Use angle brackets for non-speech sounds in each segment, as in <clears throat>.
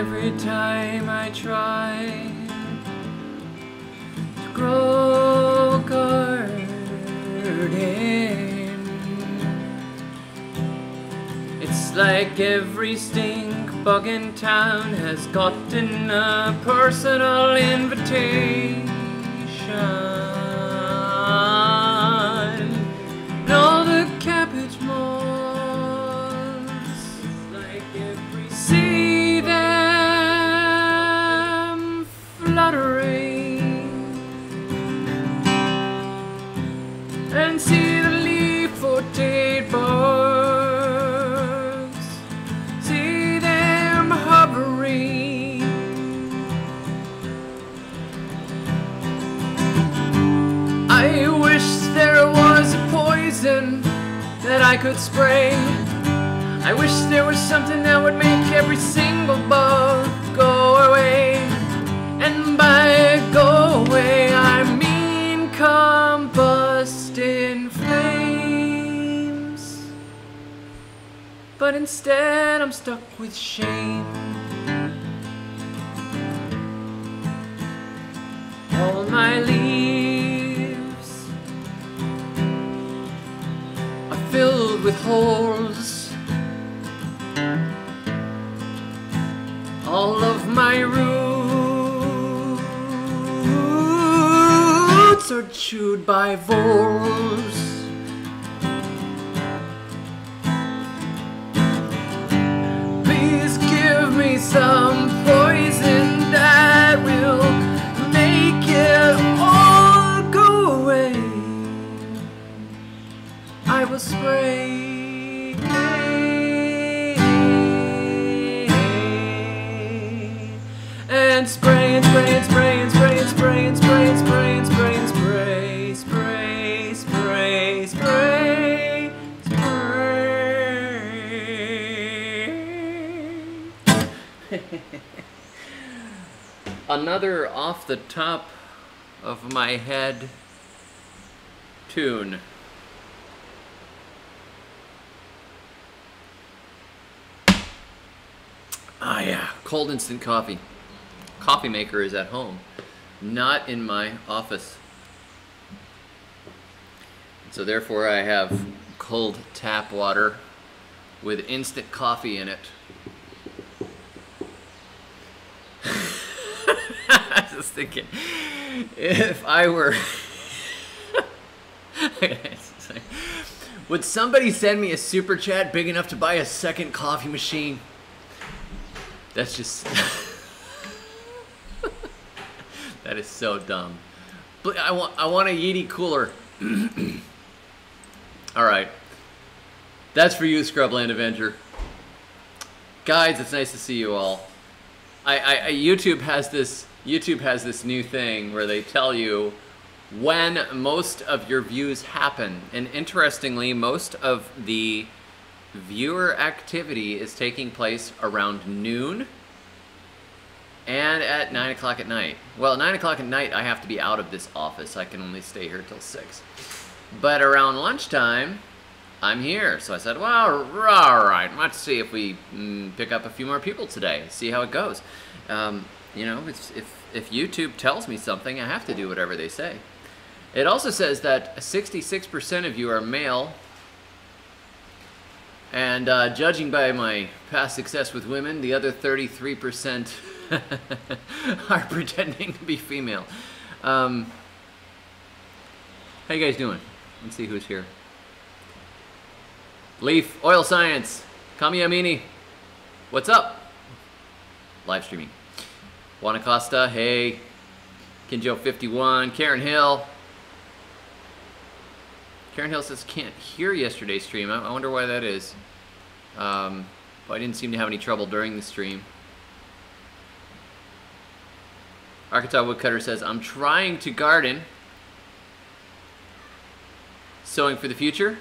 every time I try to grow garden. It's like every stink bug in town has gotten a personal invitation. Could spray. I wish there was something that would make every single bug go away. And by go away, I mean combust in flames. But instead, I'm stuck with shame. All my holes. All of my roots are chewed by voles. Please give me some poison that will make it all go away. I will spray. Another off the top of my head tune. Ah, yeah, cold instant coffee. Coffee maker is at home, not in my office. So, therefore, I have cold tap water with instant coffee in it. I was thinking, if I were. <laughs> Would somebody send me a super chat big enough to buy a second coffee machine? That's just. <laughs> that is so dumb. But I want I want a Yeti cooler. <clears throat> All right. That's for you, Scrubland Avenger. Guys, it's nice to see you all. I, I, I YouTube has this YouTube has this new thing where they tell you when most of your views happen. And interestingly, most of the viewer activity is taking place around noon and at 9 o'clock at night. Well, 9 o'clock at night, I have to be out of this office. I can only stay here till 6. But around lunchtime, I'm here. So I said, well, all right, let's see if we mm, pick up a few more people today, see how it goes. Um, you know, if, if, if YouTube tells me something, I have to do whatever they say. It also says that 66% of you are male. And uh, judging by my past success with women, the other 33% <laughs> are pretending to be female. Um, how you guys doing? Let's see who's here. Leaf, Oil Science, Kami Amini, what's up? Live streaming. Juan Acosta, hey. Kinjo51, Karen Hill. Karen Hill says can't hear yesterday's stream. I, I wonder why that is. Um, I didn't seem to have any trouble during the stream. Arkansas Woodcutter says, I'm trying to garden. Sowing for the future.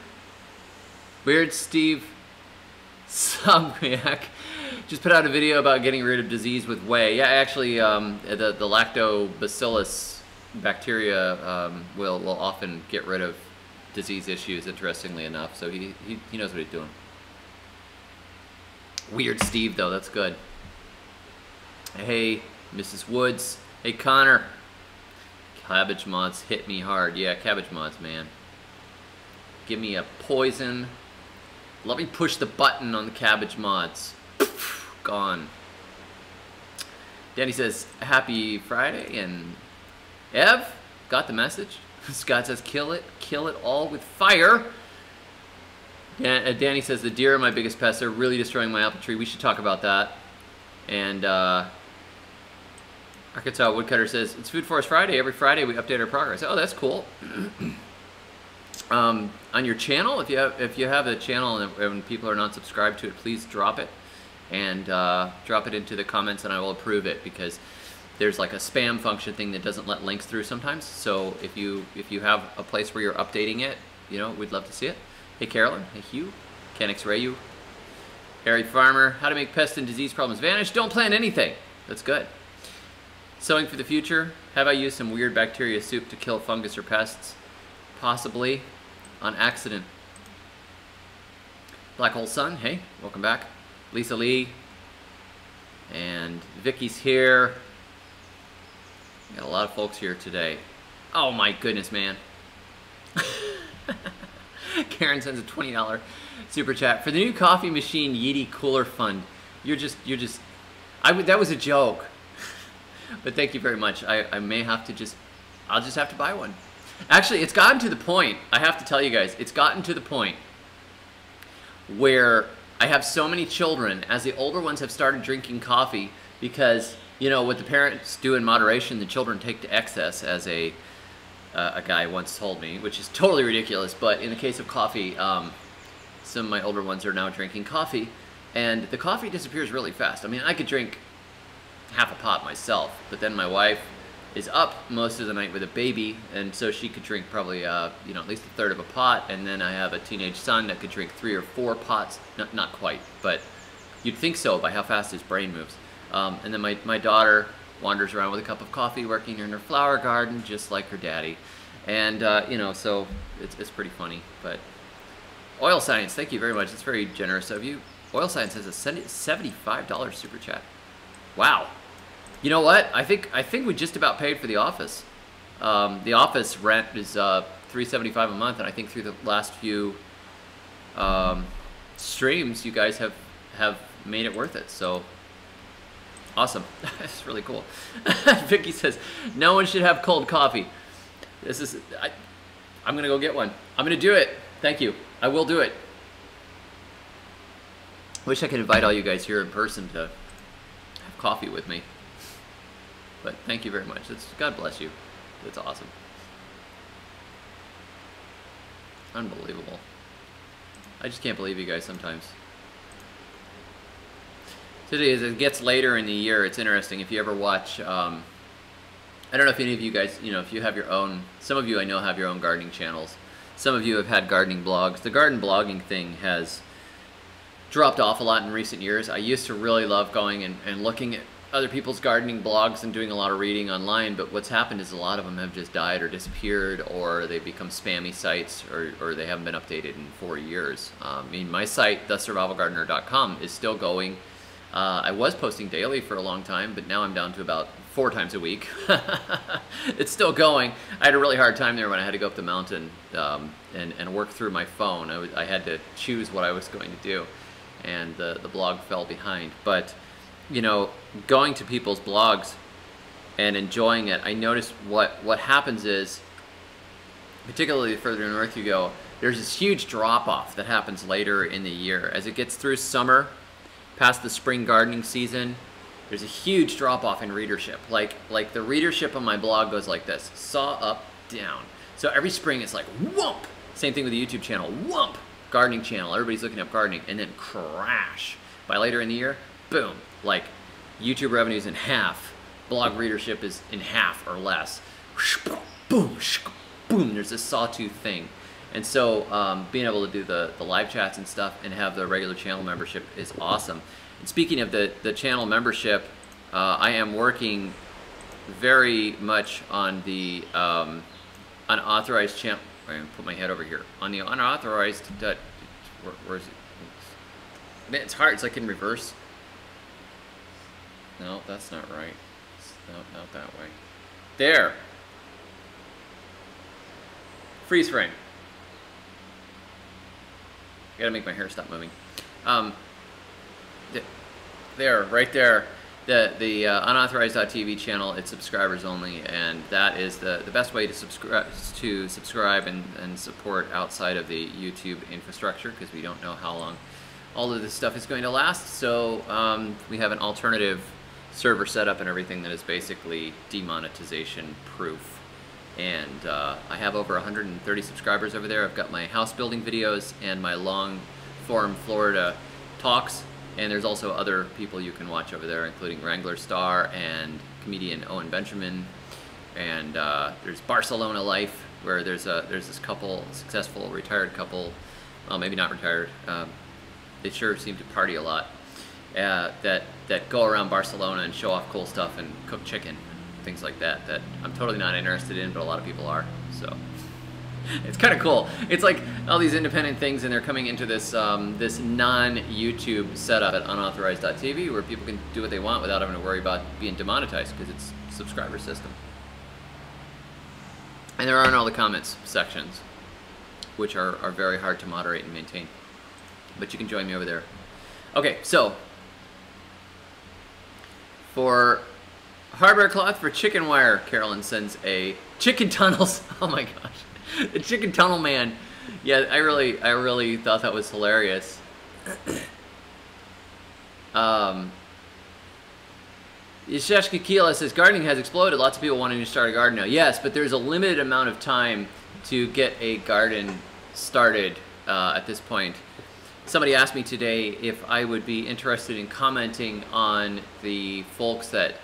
Weird Steve Somniac just put out a video about getting rid of disease with whey. Yeah, actually, um, the, the lactobacillus bacteria um, will, will often get rid of disease issues, interestingly enough. So he, he, he knows what he's doing. Weird Steve, though. That's good. Hey, Mrs. Woods. Hey, Connor. Cabbage moths hit me hard. Yeah, cabbage moths, man. Give me a poison. Let me push the button on the cabbage moths. Gone. Danny says, happy Friday, and Ev, got the message. <laughs> Scott says, kill it, kill it all with fire. Dan uh, Danny says, the deer are my biggest pest. They're really destroying my apple tree. We should talk about that. And uh, Arkansas Woodcutter says, it's Food Forest Friday. Every Friday we update our progress. Oh, that's cool. <clears throat> um, on your channel, if you have if you have a channel and, and people are not subscribed to it, please drop it and uh, drop it into the comments and I will approve it because there's like a spam function thing that doesn't let links through sometimes. So if you if you have a place where you're updating it, you know, we'd love to see it. Hey Carolyn, hey Hugh, Can X-ray you. Harry Farmer, how to make pest and disease problems vanish. Don't plant anything. That's good. Sowing for the future. Have I used some weird bacteria soup to kill fungus or pests? Possibly. On accident. Black Hole Sun, hey, welcome back. Lisa Lee. And Vicky's here. Got a lot of folks here today. Oh my goodness, man. <laughs> Karen sends a $20 super chat for the new coffee machine Yeti Cooler Fund. You're just, you're just, I that was a joke. <laughs> but thank you very much. I, I may have to just, I'll just have to buy one. Actually, it's gotten to the point, I have to tell you guys, it's gotten to the point where I have so many children, as the older ones have started drinking coffee, because, you know, what the parents do in moderation, the children take to excess, as a, uh, a guy once told me, which is totally ridiculous, but in the case of coffee, um, some of my older ones are now drinking coffee, and the coffee disappears really fast. I mean, I could drink half a pot myself, but then my wife is up most of the night with a baby, and so she could drink probably, uh, you know, at least a third of a pot, and then I have a teenage son that could drink three or four pots, not, not quite, but you'd think so by how fast his brain moves. Um, and then my, my daughter wanders around with a cup of coffee working in her flower garden, just like her daddy. And, uh, you know, so it's, it's pretty funny, but Oil Science, thank you very much. It's very generous of you. Oil Science has a $75 super chat. Wow. You know what? I think I think we just about paid for the office. Um, the office rent is uh, three seventy five a month, and I think through the last few um, streams, you guys have have made it worth it. So awesome! <laughs> That's really cool. <laughs> Vicky says no one should have cold coffee. This is I, I'm gonna go get one. I'm gonna do it. Thank you. I will do it. Wish I could invite all you guys here in person to have coffee with me. But thank you very much. It's, God bless you. It's awesome. Unbelievable. I just can't believe you guys sometimes. Today, as it gets later in the year, it's interesting. If you ever watch, um, I don't know if any of you guys, you know, if you have your own, some of you I know have your own gardening channels. Some of you have had gardening blogs. The garden blogging thing has dropped off a lot in recent years. I used to really love going and, and looking at other people's gardening blogs and doing a lot of reading online, but what's happened is a lot of them have just died or disappeared, or they've become spammy sites, or, or they haven't been updated in four years. Um, I mean, my site, thesurvivalgardener.com, is still going. Uh, I was posting daily for a long time, but now I'm down to about four times a week. <laughs> it's still going. I had a really hard time there when I had to go up the mountain um, and, and work through my phone. I, I had to choose what I was going to do, and the, the blog fell behind. But you know, going to people's blogs and enjoying it, I noticed what, what happens is, particularly the further north you go, there's this huge drop off that happens later in the year. As it gets through summer, past the spring gardening season, there's a huge drop off in readership. Like, like the readership on my blog goes like this, saw up, down. So every spring it's like whoomp. Same thing with the YouTube channel, whoomp. Gardening channel, everybody's looking up gardening, and then crash. By later in the year, boom, like YouTube revenue is in half, blog readership is in half or less. Boom, boom, there's this sawtooth thing. And so um, being able to do the, the live chats and stuff and have the regular channel membership is awesome. And speaking of the, the channel membership, uh, I am working very much on the um, unauthorized channel. I'm put my head over here. On the unauthorized, where, where is it? Man, it's hard. It's like in reverse. No, that's not right. No, not that way. There. Freeze frame. Gotta make my hair stop moving. Um, th there, right there. The the uh, unauthorized.tv channel. It's subscribers only, and that is the the best way to subscribe to subscribe and, and support outside of the YouTube infrastructure because we don't know how long all of this stuff is going to last. So um, we have an alternative server setup and everything that is basically demonetization proof. And uh, I have over 130 subscribers over there. I've got my house building videos and my long form Florida talks. And there's also other people you can watch over there, including Wranglerstar and comedian Owen Benjamin. And uh, there's Barcelona Life, where there's a there's this couple, successful retired couple, well maybe not retired, um, they sure seem to party a lot. Uh, that that go around Barcelona and show off cool stuff and cook chicken, things like that. That I'm totally not interested in, but a lot of people are. So <laughs> it's kind of cool. It's like all these independent things, and they're coming into this um, this non-YouTube setup at unauthorized.tv, where people can do what they want without having to worry about being demonetized because it's subscriber system. And there aren't all the comments sections, which are, are very hard to moderate and maintain. But you can join me over there. Okay, so for hardware cloth for chicken wire, Carolyn sends a chicken tunnels. <laughs> Oh my gosh, the chicken tunnel man. Yeah, I really, I really thought that was hilarious. <coughs> um, Yasheshka Kila says gardening has exploded. Lots of people wanting to start a garden now. Yes, but there's a limited amount of time to get a garden started uh, at this point somebody asked me today if I would be interested in commenting on the folks that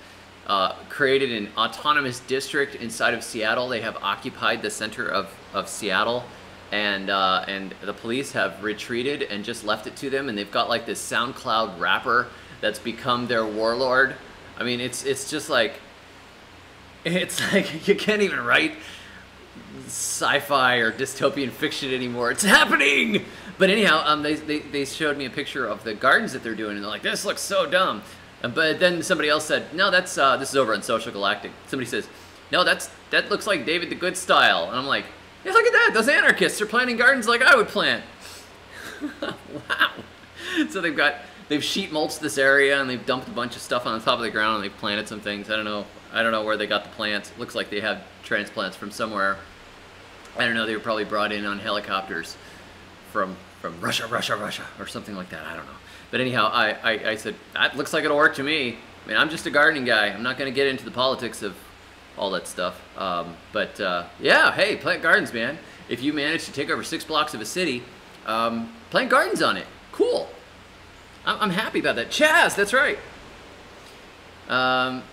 uh, created an autonomous district inside of Seattle. They have occupied the center of, of Seattle and uh, and the police have retreated and just left it to them and they've got like this SoundCloud rapper that's become their warlord. I mean, it's it's just like it's <laughs> like you can't even write sci-fi or dystopian fiction anymore. It's happening. But anyhow, um, they, they, they showed me a picture of the gardens that they're doing, and they're like, this looks so dumb. But then somebody else said, no, that's uh, this is over on Social Galactic. Somebody says, no, that's that looks like David the Good style. And I'm like, yeah, look at that. Those anarchists are planting gardens like I would plant. <laughs> wow. So they've got they've sheet mulched this area and they've dumped a bunch of stuff on the top of the ground and they've planted some things. I don't know. I don't know where they got the plants. It looks like they have transplants from somewhere. I don't know. They were probably brought in on helicopters from from Russia, Russia, Russia, or something like that. I don't know. But anyhow, I, I, I said, that looks like it'll work to me. I mean, I'm just a gardening guy. I'm not going to get into the politics of all that stuff. Um, but uh, yeah, hey, plant gardens, man. If you manage to take over six blocks of a city, um, plant gardens on it. Cool. I'm, I'm happy about that. Chaz, that's right. Um,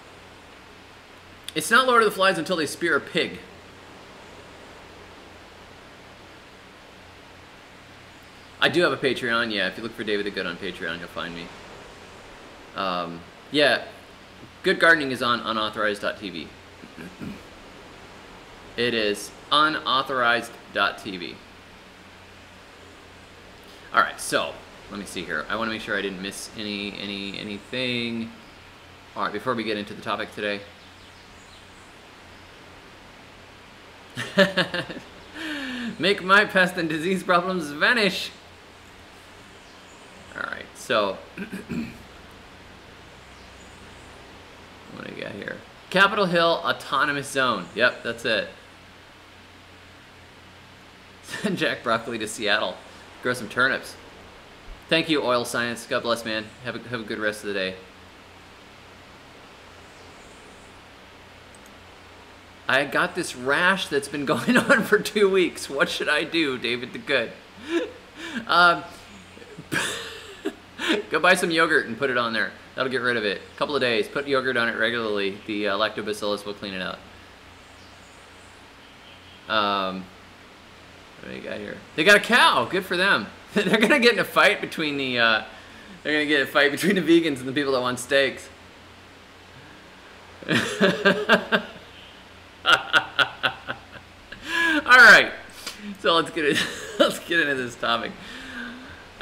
it's not Lord of the Flies until they spear a pig. I do have a Patreon, yeah. If you look for David the Good on Patreon, you'll find me. Um, yeah, Good Gardening is on unauthorized.tv. it is unauthorized.tv. All right, so let me see here. I want to make sure I didn't miss any any anything. All right, before we get into the topic today. <laughs> Make my pest and disease problems vanish. Alright, so <clears throat> what do we got here? Capitol Hill Autonomous Zone. Yep, that's it. Send <laughs> Jack Broccoli to Seattle. Grow some turnips. Thank you, Oil Science. God bless, man. Have a, have a good rest of the day. I got this rash that's been <laughs> going on for two weeks. What should I do, David the Good? <laughs> um, <laughs> Go buy some yogurt and put it on there. That'll get rid of it. A couple of days. Put yogurt on it regularly. The uh, lactobacillus will clean it out. Um, what do you got here? They got a cow. Good for them. <laughs> they're gonna get in a fight between the. Uh, they're gonna get a fight between the vegans and the people that want steaks. <laughs> All right. So let's get it. let's get into this topic.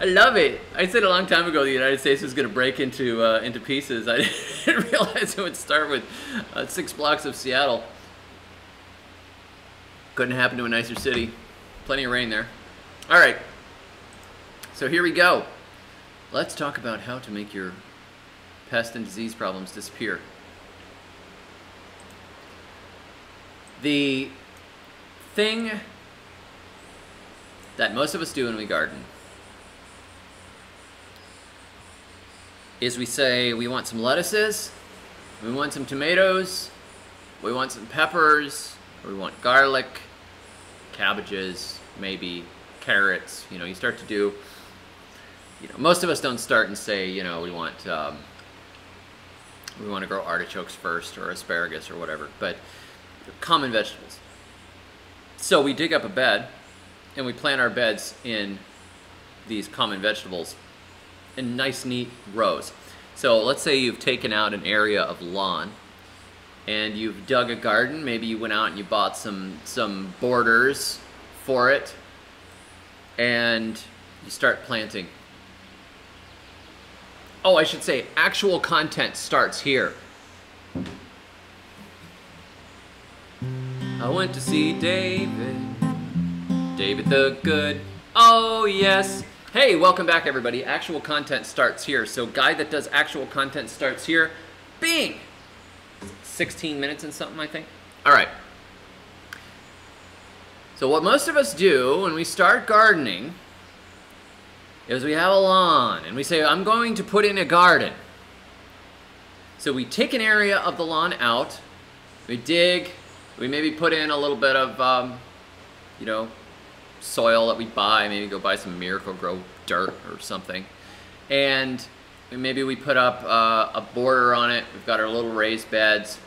I love it. I said a long time ago the United States was going to break into uh, into pieces. <laughs> I didn't realize it would start with uh, six blocks of Seattle. Couldn't happen to a nicer city. Plenty of rain there. All right. So here we go. Let's talk about how to make your pest and disease problems disappear. The thing that most of us do when we garden is we say we want some lettuces, we want some tomatoes, we want some peppers, we want garlic, cabbages, maybe carrots. You know, you start to do. You know, most of us don't start and say, you know, we want um, we want to grow artichokes first or asparagus or whatever, but common vegetables. So we dig up a bed and we plant our beds in these common vegetables in nice, neat rows. So let's say you've taken out an area of lawn and you've dug a garden. Maybe you went out and you bought some, some borders for it and you start planting. Oh, I should say actual content starts here. I went to see David, David the Good. Oh, yes. Hey, welcome back everybody. Actual content starts here. So guy that does actual content starts here. Bing! 16 minutes and something, I think. All right. So what most of us do when we start gardening is we have a lawn and we say, I'm going to put in a garden. So we take an area of the lawn out, we dig, we maybe put in a little bit of, um, you know, soil that we buy, maybe go buy some Miracle-Gro dirt or something. And maybe we put up uh, a border on it. We've got our little raised beds.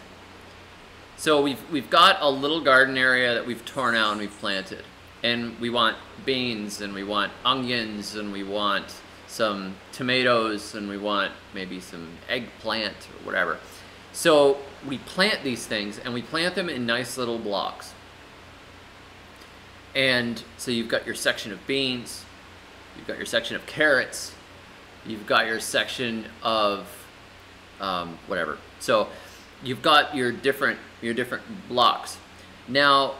So we've, we've got a little garden area that we've torn out and we've planted. And we want beans and we want onions and we want some tomatoes and we want maybe some eggplant or whatever. So we plant these things and we plant them in nice little blocks. And so you've got your section of beans, you've got your section of carrots, you've got your section of um, whatever. So you've got your different your different blocks. Now,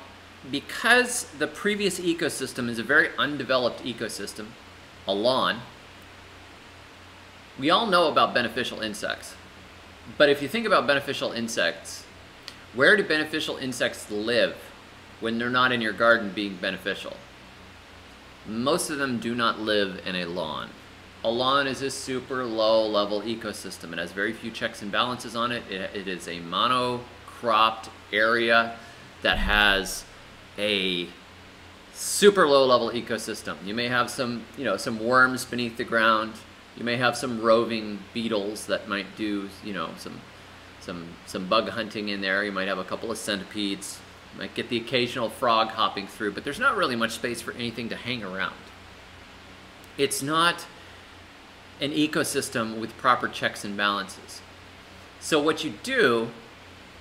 because the previous ecosystem is a very undeveloped ecosystem, a lawn, we all know about beneficial insects. But if you think about beneficial insects, where do beneficial insects live? When they're not in your garden being beneficial. Most of them do not live in a lawn. A lawn is a super low level ecosystem. It has very few checks and balances on it. It, it is a monocropped area that has a super low level ecosystem. You may have some, you know, some worms beneath the ground. You may have some roving beetles that might do, you know, some some some bug hunting in there. You might have a couple of centipedes. Might get the occasional frog hopping through, but there's not really much space for anything to hang around. It's not an ecosystem with proper checks and balances. So what you do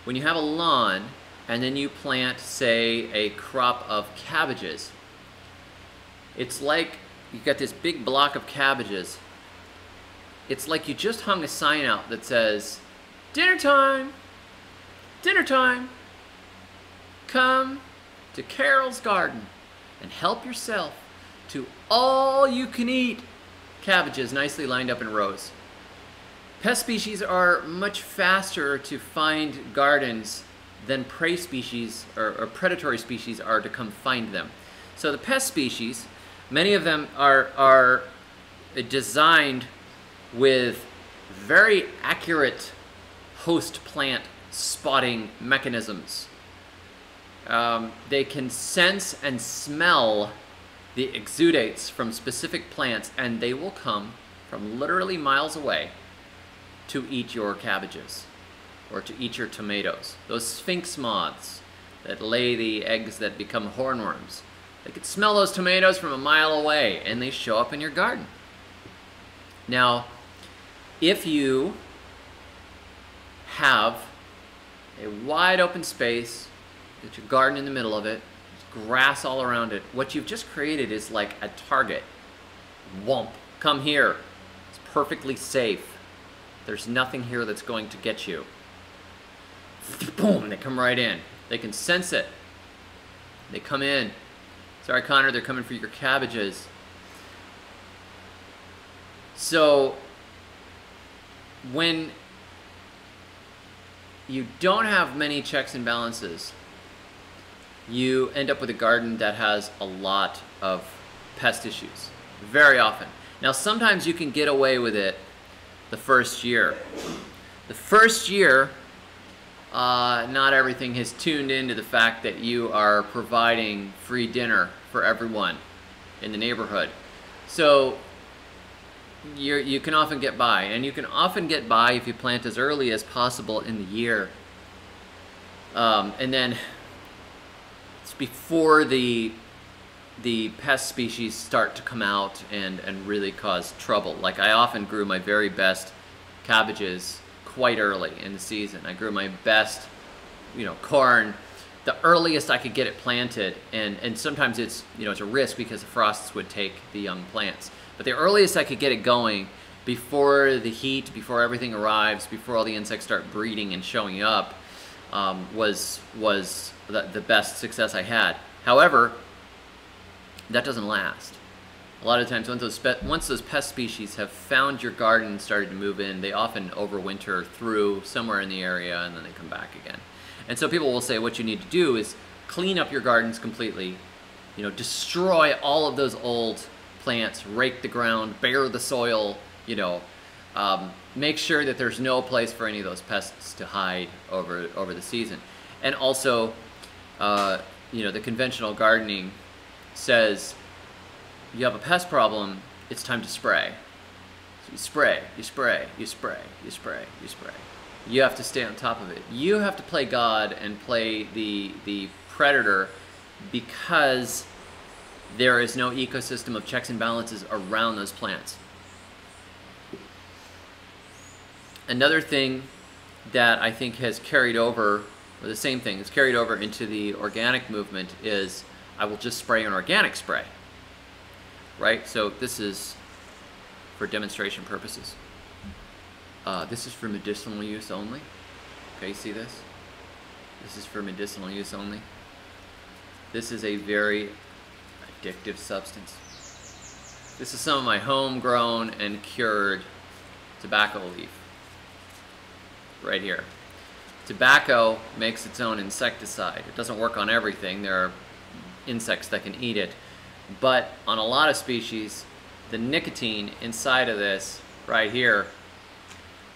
when you have a lawn and then you plant, say, a crop of cabbages, it's like you've got this big block of cabbages. It's like you just hung a sign out that says, dinner time, dinner time. Come to Carol's Garden and help yourself to all you can eat cabbages nicely lined up in rows. Pest species are much faster to find gardens than prey species or, or, predatory species are to come find them. So the pest species, many of them are, are designed with very accurate host plant spotting mechanisms um, they can sense and smell the exudates from specific plants and they will come from literally miles away to eat your cabbages or to eat your tomatoes. Those sphinx moths that lay the eggs that become hornworms, they can smell those tomatoes from a mile away and they show up in your garden. Now, if you have a wide open space it's your garden in the middle of it. Grass all around it. What you've just created is like a target. Womp. come here. It's perfectly safe. There's nothing here that's going to get you. Boom, they come right in. They can sense it. They come in. Sorry, Connor, they're coming for your cabbages. So, when you don't have many checks and balances, you end up with a garden that has a lot of pest issues, very often. Now, sometimes you can get away with it the first year. The first year, uh, not everything has tuned into the fact that you are providing free dinner for everyone in the neighborhood. So you you can often get by, and you can often get by if you plant as early as possible in the year. Um, and then it's before the the pest species start to come out and, and really cause trouble. Like I often grew my very best cabbages quite early in the season. I grew my best, you know, corn the earliest I could get it planted, and, and sometimes it's, you know, it's a risk because the frosts would take the young plants. But the earliest I could get it going before the heat, before everything arrives, before all the insects start breeding and showing up, um, was was the, the best success I had. However, that doesn't last. A lot of times, once those, once those pest species have found your garden and started to move in, they often overwinter through somewhere in the area and then they come back again. And so people will say what you need to do is clean up your gardens completely, you know, destroy all of those old plants, rake the ground, bare the soil, you know, um, make sure that there's no place for any of those pests to hide over over the season. And also, uh, you know, the conventional gardening says you have a pest problem, it's time to spray. So you spray, you spray, you spray, you spray, you spray. You have to stay on top of it. You have to play God and play the the predator because there is no ecosystem of checks and balances around those plants. Another thing that I think has carried over, the same thing, has carried over into the organic movement is I will just spray an organic spray. Right? So this is for demonstration purposes. Uh, this is for medicinal use only. Okay, you see this? This is for medicinal use only. This is a very addictive substance. This is some of my homegrown and cured tobacco leaf. Right here. Tobacco makes its own insecticide. It doesn't work on everything. There are insects that can eat it. But on a lot of species, the nicotine inside of this right here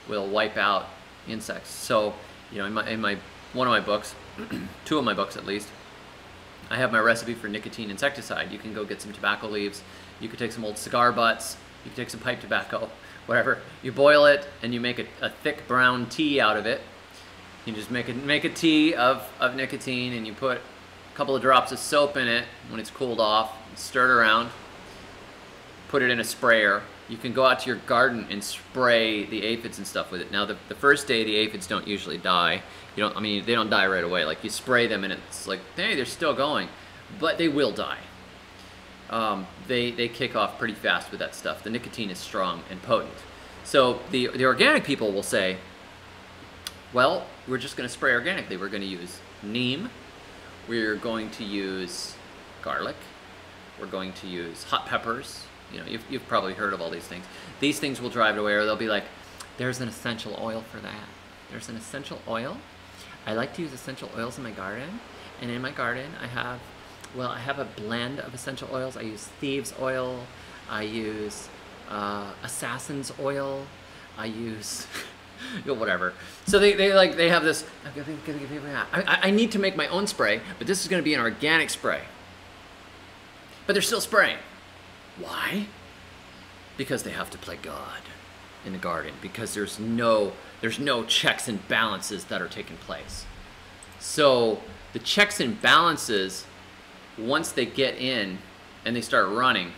will wipe out insects. So, you know, in my, in my one of my books, <clears throat> two of my books at least, I have my recipe for nicotine insecticide. You can go get some tobacco leaves. You could take some old cigar butts. You can take some pipe tobacco, <laughs> whatever. You boil it and you make a, a thick brown tea out of it. You just make a, make a tea of, of nicotine and you put a couple of drops of soap in it when it's cooled off, stir it around, put it in a sprayer. You can go out to your garden and spray the aphids and stuff with it. Now, the, the first day, the aphids don't usually die. You don't, I mean, they don't die right away. Like, you spray them and it's like, hey, they're still going. But they will die. Um, they, they kick off pretty fast with that stuff. The nicotine is strong and potent. So the, the organic people will say, well, we're just going to spray organically. We're going to use neem. We're going to use garlic. We're going to use hot peppers. You know, you've, you've probably heard of all these things. These things will drive it away, or they'll be like, there's an essential oil for that. There's an essential oil. I like to use essential oils in my garden. And in my garden, I have, well, I have a blend of essential oils. I use thieves oil. I use uh, assassin's oil. I use <laughs> whatever. So they, they like they have this. I, I need to make my own spray, but this is going to be an organic spray. But they're still spraying. Why? Because they have to play God in the garden. Because there's no there's no checks and balances that are taking place. So the checks and balances, once they get in and they start running,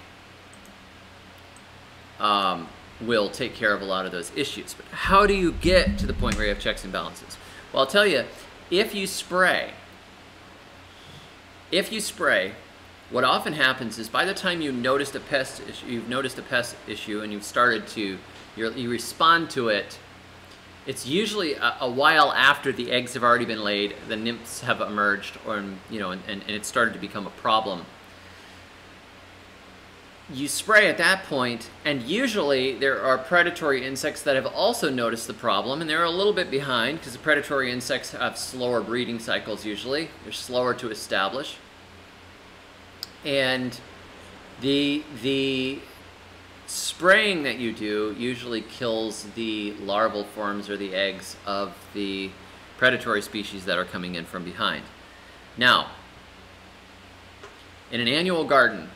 um, will take care of a lot of those issues. But how do you get to the point where you have checks and balances? Well, I'll tell you, if you spray, if you spray what often happens is by the time you noticed a pest issue, you've noticed a pest issue and you've started to you respond to it. It's usually a, a, while after the eggs have already been laid, the nymphs have emerged, or you know, and, and, and it started to become a problem. You spray at that point, and usually there are predatory insects that have also noticed the problem, and they're a little bit behind because the predatory insects have slower breeding cycles usually. They're slower to establish and the the spraying that you do usually kills the larval forms or the eggs of the predatory species that are coming in from behind. Now, in an annual garden,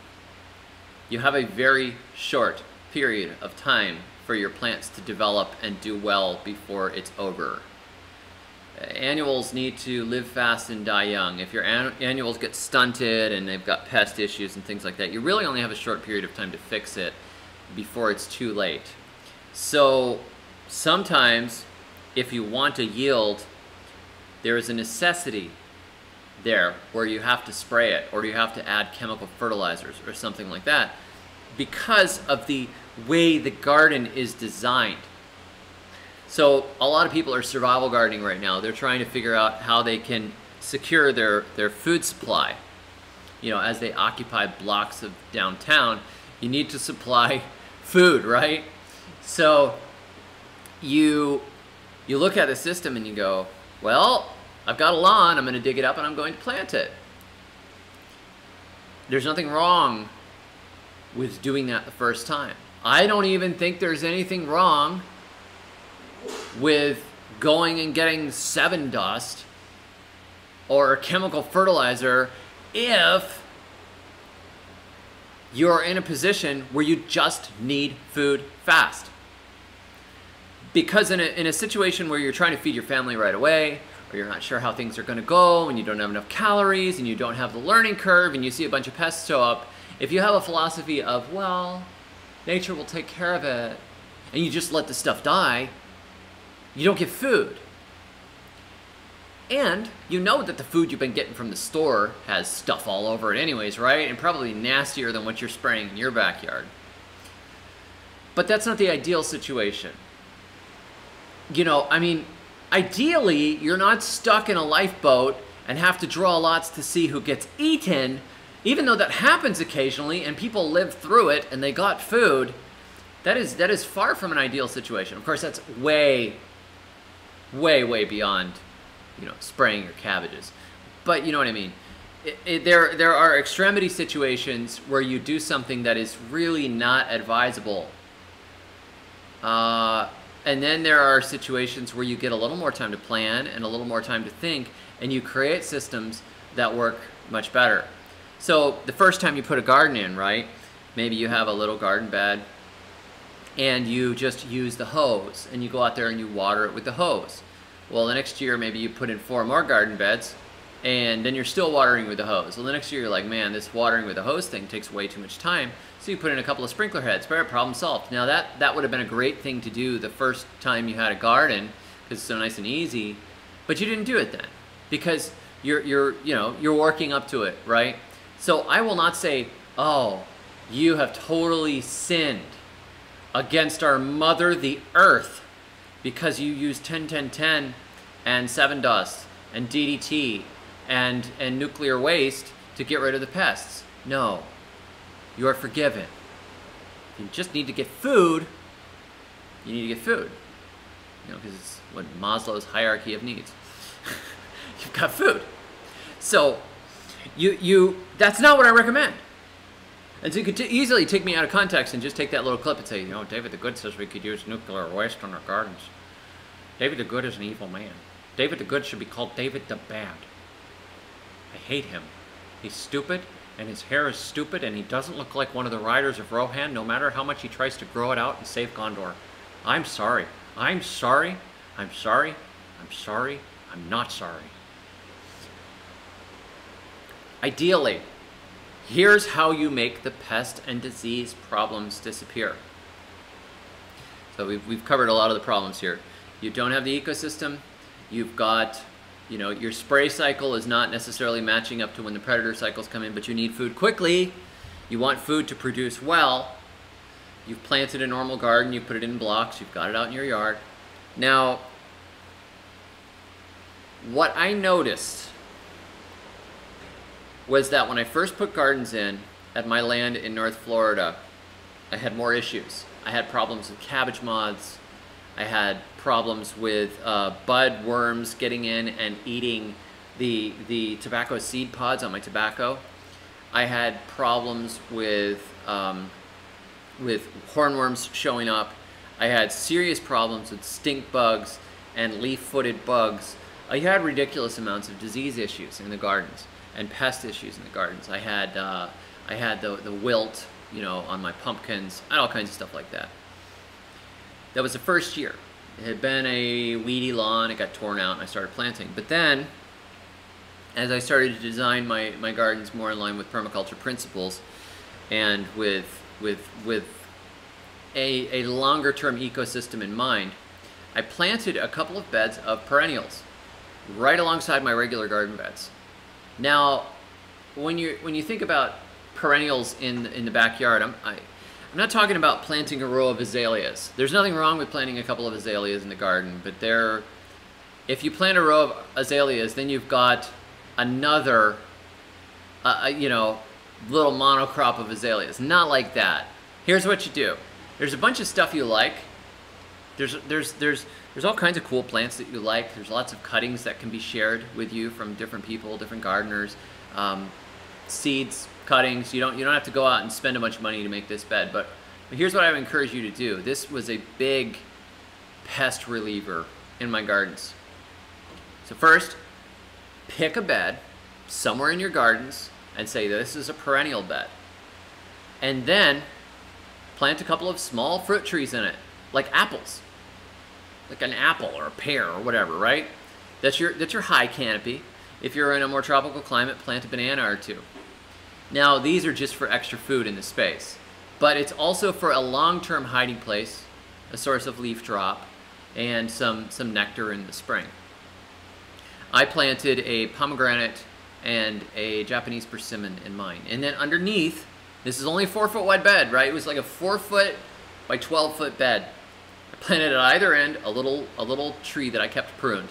you have a very short period of time for your plants to develop and do well before it's over annuals need to live fast and die young. If your an annuals get stunted and they've got pest issues and things like that, you really only have a short period of time to fix it before it's too late. So sometimes if you want a yield, there is a necessity there where you have to spray it or you have to add chemical fertilizers or something like that because of the way the garden is designed. So a lot of people are survival gardening right now. They're trying to figure out how they can secure their, their food supply. You know, as they occupy blocks of downtown, you need to supply <laughs> food, right? So you you look at the system and you go, well, I've got a lawn, I'm going to dig it up and I'm going to plant it. There's nothing wrong with doing that the first time. I don't even think there's anything wrong with going and getting Sevin dust or chemical fertilizer if you're in a position where you just need food fast. Because in a, in a situation where you're trying to feed your family right away, or you're not sure how things are going to go, and you don't have enough calories, and you don't have the learning curve, and you see a bunch of pests show up, if you have a philosophy of, well, nature will take care of it, and you just let the stuff die, you don't get food. And you know that the food you've been getting from the store has stuff all over it anyways, right? And probably nastier than what you're spraying in your backyard. But that's not the ideal situation. You know, I mean, ideally, you're not stuck in a lifeboat and have to draw lots to see who gets eaten, even though that happens occasionally and people live through it and they got food. That is that is far from an ideal situation. Of course, that's way way, way beyond, you know, spraying your cabbages. But you know what I mean. It, it, there, there are extremity situations where you do something that is really not advisable. Uh, and then there are situations where you get a little more time to plan and a little more time to think, and you create systems that work much better. So the first time you put a garden in, right? Maybe you have a little garden bed and you just use the hose and you go out there and you water it with the hose. Well, the next year maybe you put in four more garden beds and then you're still watering with the hose. Well, the next year you're like, man, this watering with the hose thing takes way too much time. So you put in a couple of sprinkler heads, problem solved. Now that, that would have been a great thing to do the first time you had a garden because it's so nice and easy, but you didn't do it then because you're, you're, you know, you're working up to it, right? So I will not say, oh, you have totally sinned against our mother, the earth, because you use 10-10-10 and Sevin dust and DDT and, and nuclear waste to get rid of the pests. No, you are forgiven. You just need to get food. You need to get food. You know, because it's what Maslow's hierarchy of needs. <laughs> You've got food. So, you, you, that's not what I recommend. And so you could easily take me out of context and just take that little clip and say, you know, David the Good says we could use nuclear waste on our gardens. David the Good is an evil man. David the Good should be called David the Bad. I hate him. He's stupid, and his hair is stupid, and he doesn't look like one of the riders of Rohan, no matter how much he tries to grow it out and save Gondor. I'm sorry. I'm sorry. I'm sorry. I'm sorry. I'm not sorry. Ideally, Here's how you make the pest and disease problems disappear. So we've, we've covered a lot of the problems here. You don't have the ecosystem. You've got you know, your spray cycle is not necessarily matching up to when the predator cycles come in, but you need food quickly. You want food to produce well. You've planted a normal garden, you put it in blocks, you've got it out in your yard. Now, what I noticed was that when I first put gardens in at my land in North Florida, I had more issues. I had problems with cabbage moths. I had problems with uh, bud worms getting in and eating the, the tobacco seed pods on my tobacco. I had problems with, um, with hornworms showing up. I had serious problems with stink bugs and leaf-footed bugs. I had ridiculous amounts of disease issues in the gardens and pest issues in the gardens. I had, uh, I had the, the wilt, you know, on my pumpkins, and all kinds of stuff like that. That was the first year. It had been a weedy lawn, it got torn out, and I started planting. But then, as I started to design my, my gardens more in line with permaculture principles and with, with, with a, a longer term ecosystem in mind, I planted a couple of beds of perennials right alongside my regular garden beds. Now, when you when you think about perennials in in the backyard, I'm I, am i am not talking about planting a row of azaleas. There's nothing wrong with planting a couple of azaleas in the garden, but they're if you plant a row of azaleas, then you've got another, uh, uh you know, little monocrop of azaleas. Not like that. Here's what you do. There's a bunch of stuff you like. There's there's there's there's all kinds of cool plants that you like. There's lots of cuttings that can be shared with you from different people, different gardeners. Um, seeds, cuttings. You don't you don't have to go out and spend a bunch of money to make this bed. But, here's what I would encourage you to do. This was a big pest reliever in my gardens. So first, pick a bed somewhere in your gardens and say this is a perennial bed. And then plant a couple of small fruit trees in it, like apples like an apple or a pear or whatever, right? That's your, that's your high canopy. If you're in a more tropical climate, plant a banana or two. Now, these are just for extra food in the space, but it's also for a long-term hiding place, a source of leaf drop, and some, some nectar in the spring. I planted a pomegranate and a Japanese persimmon in mine. And then underneath, this is only a four foot wide bed, right? It was like a four foot by 12 foot bed I planted at either end a little, a little tree that I kept pruned.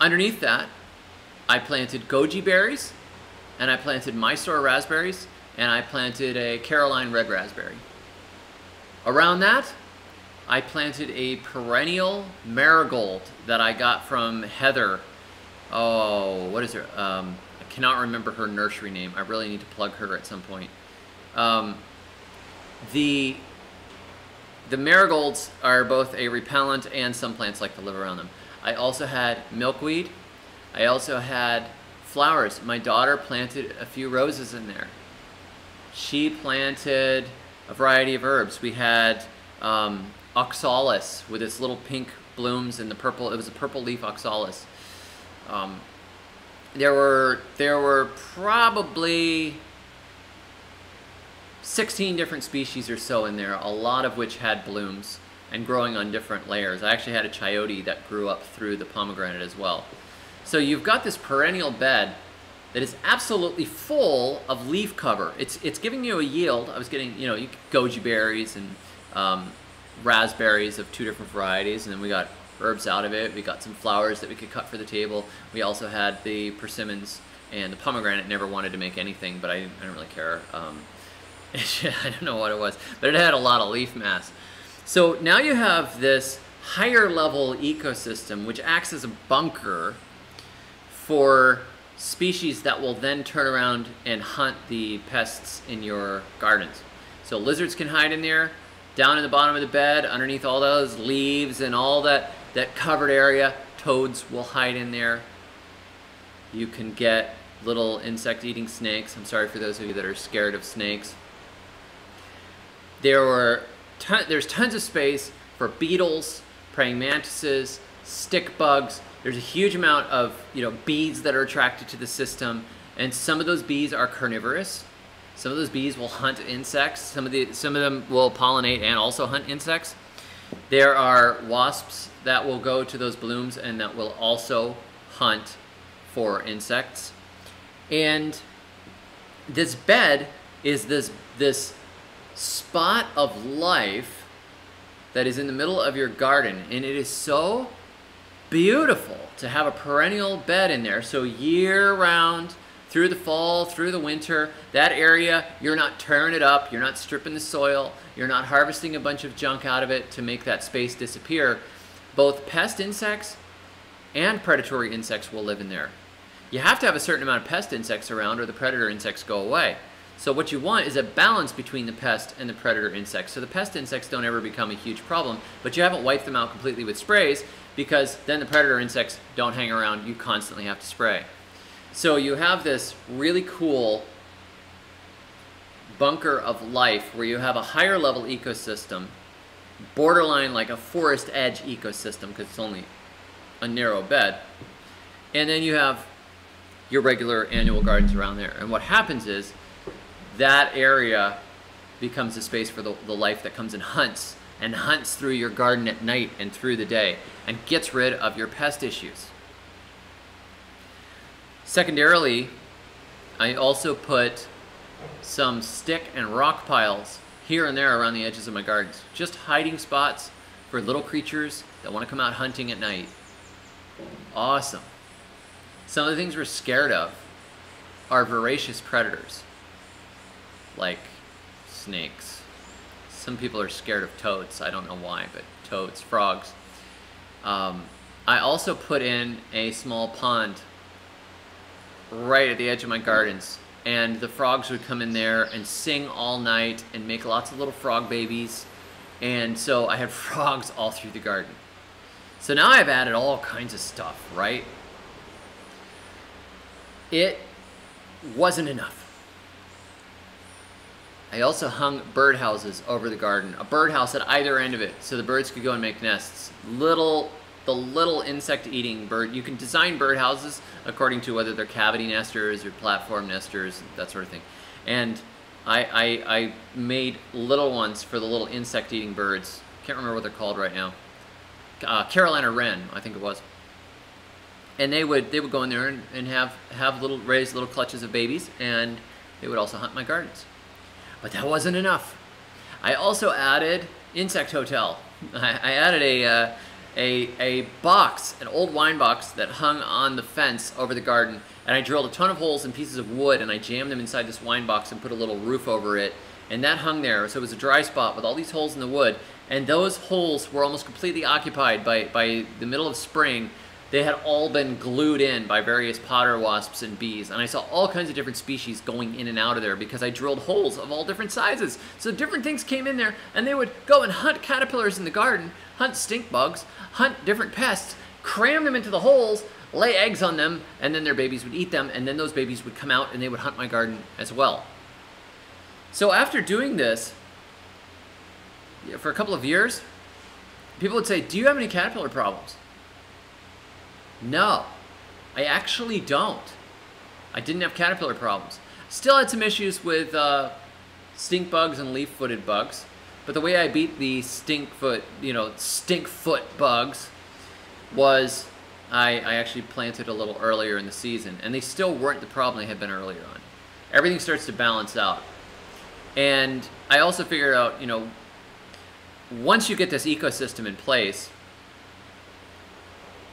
Underneath that, I planted goji berries, and I planted Mysore raspberries, and I planted a Caroline red raspberry. Around that, I planted a perennial marigold that I got from Heather. Oh, what is her? Um, I cannot remember her nursery name. I really need to plug her at some point. Um, the the marigolds are both a repellent and some plants like to live around them. I also had milkweed. I also had flowers. My daughter planted a few roses in there. She planted a variety of herbs. We had um, oxalis with its little pink blooms and the purple. It was a purple leaf oxalis. Um, there were there were probably 16 different species or so in there, a lot of which had blooms and growing on different layers. I actually had a chayote that grew up through the pomegranate as well. So you've got this perennial bed that is absolutely full of leaf cover. It's, it's giving you a yield. I was getting, you know, goji berries and um, raspberries of two different varieties, and then we got herbs out of it. We got some flowers that we could cut for the table. We also had the persimmons and the pomegranate never wanted to make anything, but I, I didn't really care. Um, <laughs> I don't know what it was, but it had a lot of leaf mass. So now you have this higher level ecosystem which acts as a bunker for species that will then turn around and hunt the pests in your gardens. So lizards can hide in there, down in the bottom of the bed, underneath all those leaves and all that, that covered area, toads will hide in there. You can get little insect-eating snakes. I'm sorry for those of you that are scared of snakes. There were ton there's tons of space for beetles, praying mantises, stick bugs. There's a huge amount of you know bees that are attracted to the system, and some of those bees are carnivorous. Some of those bees will hunt insects. Some of the some of them will pollinate and also hunt insects. There are wasps that will go to those blooms and that will also hunt for insects. And this bed is this this spot of life that is in the middle of your garden and it is so beautiful to have a perennial bed in there. So year round through the fall through the winter that area you're not tearing it up you're not stripping the soil you're not harvesting a bunch of junk out of it to make that space disappear. Both pest insects and predatory insects will live in there. You have to have a certain amount of pest insects around or the predator insects go away. So what you want is a balance between the pest and the predator insects. So the pest insects don't ever become a huge problem, but you haven't wiped them out completely with sprays because then the predator insects don't hang around. You constantly have to spray. So you have this really cool bunker of life where you have a higher level ecosystem, borderline like a forest edge ecosystem because it's only a narrow bed. And then you have your regular annual gardens around there. And what happens is that area becomes a space for the, the life that comes and hunts and hunts through your garden at night and through the day and gets rid of your pest issues. Secondarily, I also put some stick and rock piles here and there around the edges of my gardens. Just hiding spots for little creatures that want to come out hunting at night. Awesome. Some of the things we're scared of are voracious predators like snakes. Some people are scared of toads. I don't know why, but toads, frogs. Um, I also put in a small pond right at the edge of my gardens and the frogs would come in there and sing all night and make lots of little frog babies and so I had <laughs> frogs all through the garden. So now I've added all kinds of stuff, right? It wasn't enough. I also hung birdhouses over the garden, a birdhouse at either end of it, so the birds could go and make nests. Little, the little insect-eating bird. You can design birdhouses according to whether they're cavity nesters or platform nesters, that sort of thing. And I, I, I made little ones for the little insect-eating birds. Can't remember what they're called right now. Uh, Carolina wren, I think it was. And they would they would go in there and, and have have little raised little clutches of babies, and they would also hunt my gardens. But that wasn't enough. I also added Insect Hotel. <laughs> I, I added a, uh, a, a box, an old wine box that hung on the fence over the garden. And I drilled a ton of holes in pieces of wood and I jammed them inside this wine box and put a little roof over it. And that hung there. So it was a dry spot with all these holes in the wood. And those holes were almost completely occupied by, by the middle of spring they had all been glued in by various potter wasps and bees. And I saw all kinds of different species going in and out of there because I drilled holes of all different sizes. So different things came in there and they would go and hunt caterpillars in the garden, hunt stink bugs, hunt different pests, cram them into the holes, lay eggs on them, and then their babies would eat them, and then those babies would come out and they would hunt my garden as well. So after doing this, for a couple of years, people would say, do you have any caterpillar problems? No, I actually don't. I didn't have caterpillar problems. Still had some issues with uh, stink bugs and leaf-footed bugs, but the way I beat the stink foot, you know, stink foot bugs was I, I actually planted a little earlier in the season, and they still weren't the problem they had been earlier on. Everything starts to balance out. And I also figured out, you know, once you get this ecosystem in place,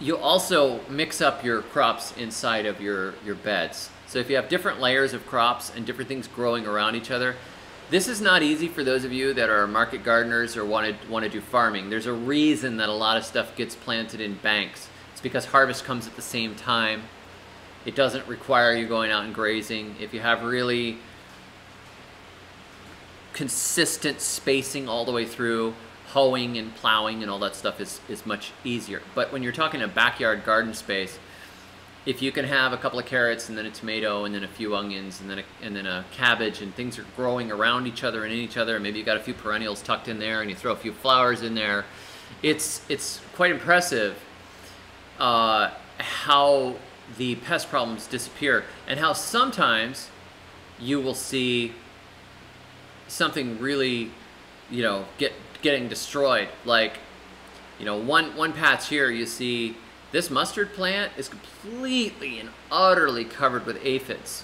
you also mix up your crops inside of your, your beds. So if you have different layers of crops and different things growing around each other, this is not easy for those of you that are market gardeners or want to, want to do farming. There's a reason that a lot of stuff gets planted in banks. It's because harvest comes at the same time. It doesn't require you going out and grazing. If you have really consistent spacing all the way through, hoeing and plowing and all that stuff is, is much easier. But when you're talking a backyard garden space, if you can have a couple of carrots and then a tomato and then a few onions and then a, and then a cabbage and things are growing around each other and in each other and maybe you've got a few perennials tucked in there and you throw a few flowers in there, it's it's quite impressive uh, how the pest problems disappear and how sometimes you will see something really, you know, get getting destroyed. Like You know, one, one patch here, you see this mustard plant is completely and utterly covered with aphids.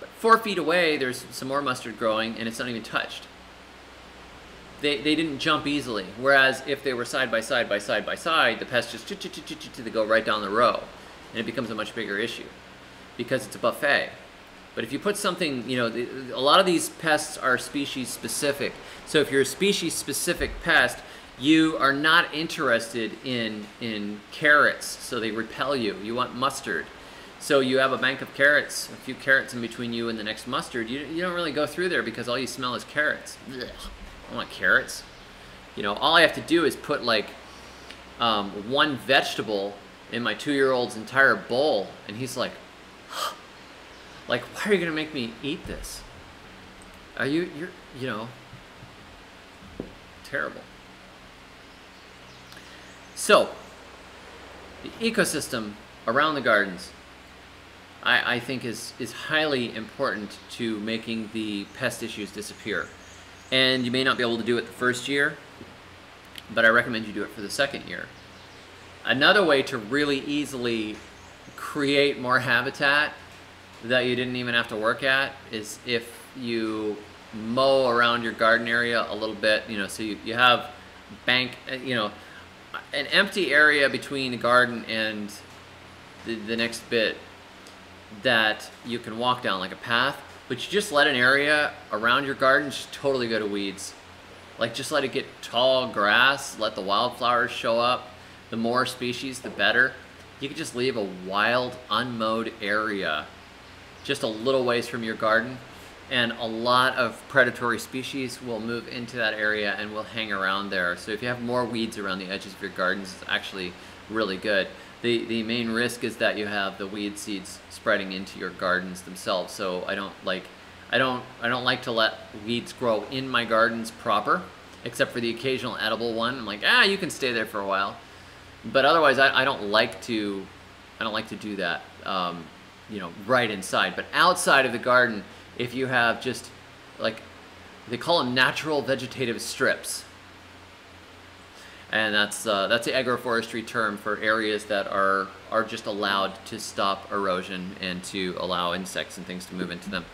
But four feet away, there's some more mustard growing, and it's not even touched. They, they didn't jump easily. Whereas if they were side by side by side by side, the pests just they go right down the row, and it becomes a much bigger issue because it's a buffet. But if you put something, you know, a lot of these pests are species specific. So if you're a species specific pest, you are not interested in in carrots, so they repel you. You want mustard. So you have a bank of carrots, a few carrots in between you and the next mustard. You, you don't really go through there because all you smell is carrots. I want carrots. You know, all I have to do is put like um, one vegetable in my two-year-old's entire bowl, and he's like, like, why are you gonna make me eat this? Are you, you're, you know, terrible. So, the ecosystem around the gardens, I, I think is, is highly important to making the pest issues disappear. And you may not be able to do it the first year, but I recommend you do it for the second year. Another way to really easily create more habitat that you didn't even have to work at is if you mow around your garden area a little bit, you know, so you, you have bank, uh, you know, an empty area between the garden and the, the next bit that you can walk down like a path, but you just let an area around your garden just totally go to weeds. Like just let it get tall grass, let the wildflowers show up. The more species, the better. You could just leave a wild, unmowed area just a little ways from your garden and a lot of predatory species will move into that area and will hang around there. So if you have more weeds around the edges of your gardens, it's actually really good. The, the main risk is that you have the weed seeds spreading into your gardens themselves. So I don't like I don't I don't like to let weeds grow in my gardens proper, except for the occasional edible one. I'm like, ah, you can stay there for a while. But otherwise, I, I don't like to I don't like to do that. Um, you know, right inside. But outside of the garden, if you have just like they call them natural vegetative strips and that's uh, that's the agroforestry term for areas that are are just allowed to stop erosion and to allow insects and things to move into them.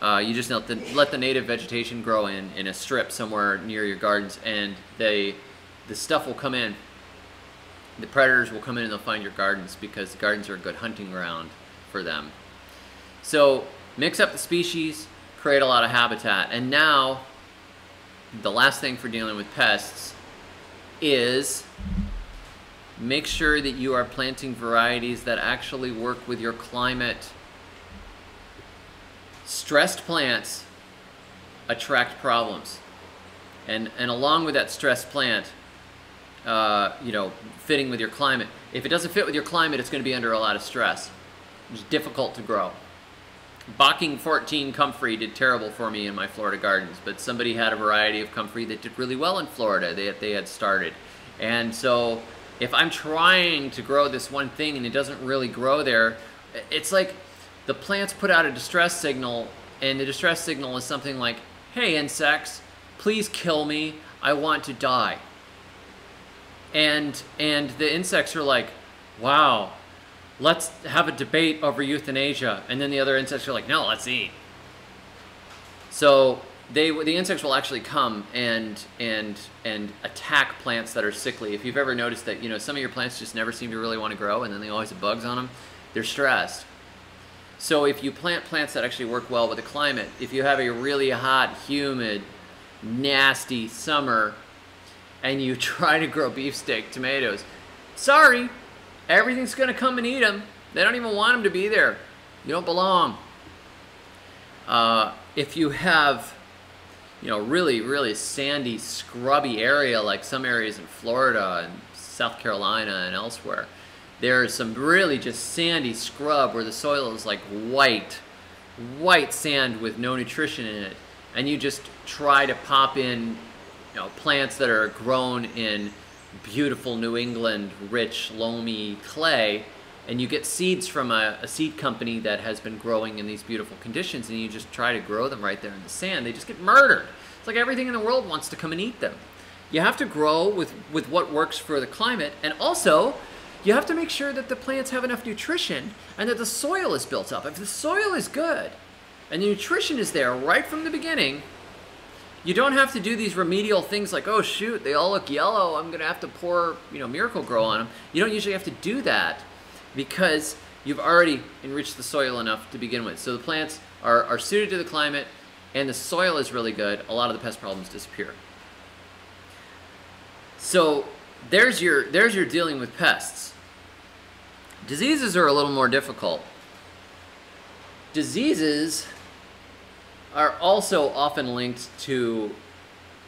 Uh, you just let the, let the native vegetation grow in in a strip somewhere near your gardens, and they the stuff will come in. The predators will come in and they'll find your gardens because the gardens are a good hunting ground for them. So mix up the species, create a lot of habitat. And now, the last thing for dealing with pests is make sure that you are planting varieties that actually work with your climate. Stressed plants attract problems. And, and along with that stressed plant, uh, you know, fitting with your climate, if it doesn't fit with your climate, it's going to be under a lot of stress. It's difficult to grow. Bocking 14 comfrey did terrible for me in my Florida gardens, but somebody had a variety of comfrey that did really well in Florida that they had started. And so if I'm trying to grow this one thing and it doesn't really grow there, it's like the plants put out a distress signal and the distress signal is something like, hey insects, please kill me, I want to die. And, and the insects are like, wow, let's have a debate over euthanasia. And then the other insects are like, no, let's eat. So they, the insects will actually come and, and, and attack plants that are sickly. If you've ever noticed that, you know, some of your plants just never seem to really want to grow and then they always have bugs on them, they're stressed. So if you plant plants that actually work well with the climate, if you have a really hot, humid, nasty summer and you <laughs> try to grow beefsteak tomatoes, sorry, Everything's going to come and eat them. They don't even want them to be there. You don't belong. Uh, if you have, you know, really, really sandy, scrubby area like some areas in Florida and South Carolina and elsewhere, there's some really just sandy scrub where the soil is like white, white sand with no nutrition in it. And you just try to pop in, you know, plants that are grown in beautiful New England, rich, loamy clay, and you get seeds from a, a, seed company that has been growing in these beautiful conditions, and you just try to grow them right there in the sand, they just get murdered. It's like everything in the world wants to come and eat them. you have to grow with, with what works for the climate, and also you have to make sure that the plants have enough nutrition and that the soil is built up. If the soil is good and the nutrition is there right from the beginning, you don't have to do these remedial things like, oh shoot, they all look yellow, I'm gonna have to pour, you know, Miracle-Gro on them. You don't usually have to do that because you've already enriched the soil enough to begin with. So the plants are, are suited to the climate and the soil is really good, a lot of the pest problems disappear. So there's your, there's your dealing with pests. Diseases are a little more difficult. Diseases are also often linked to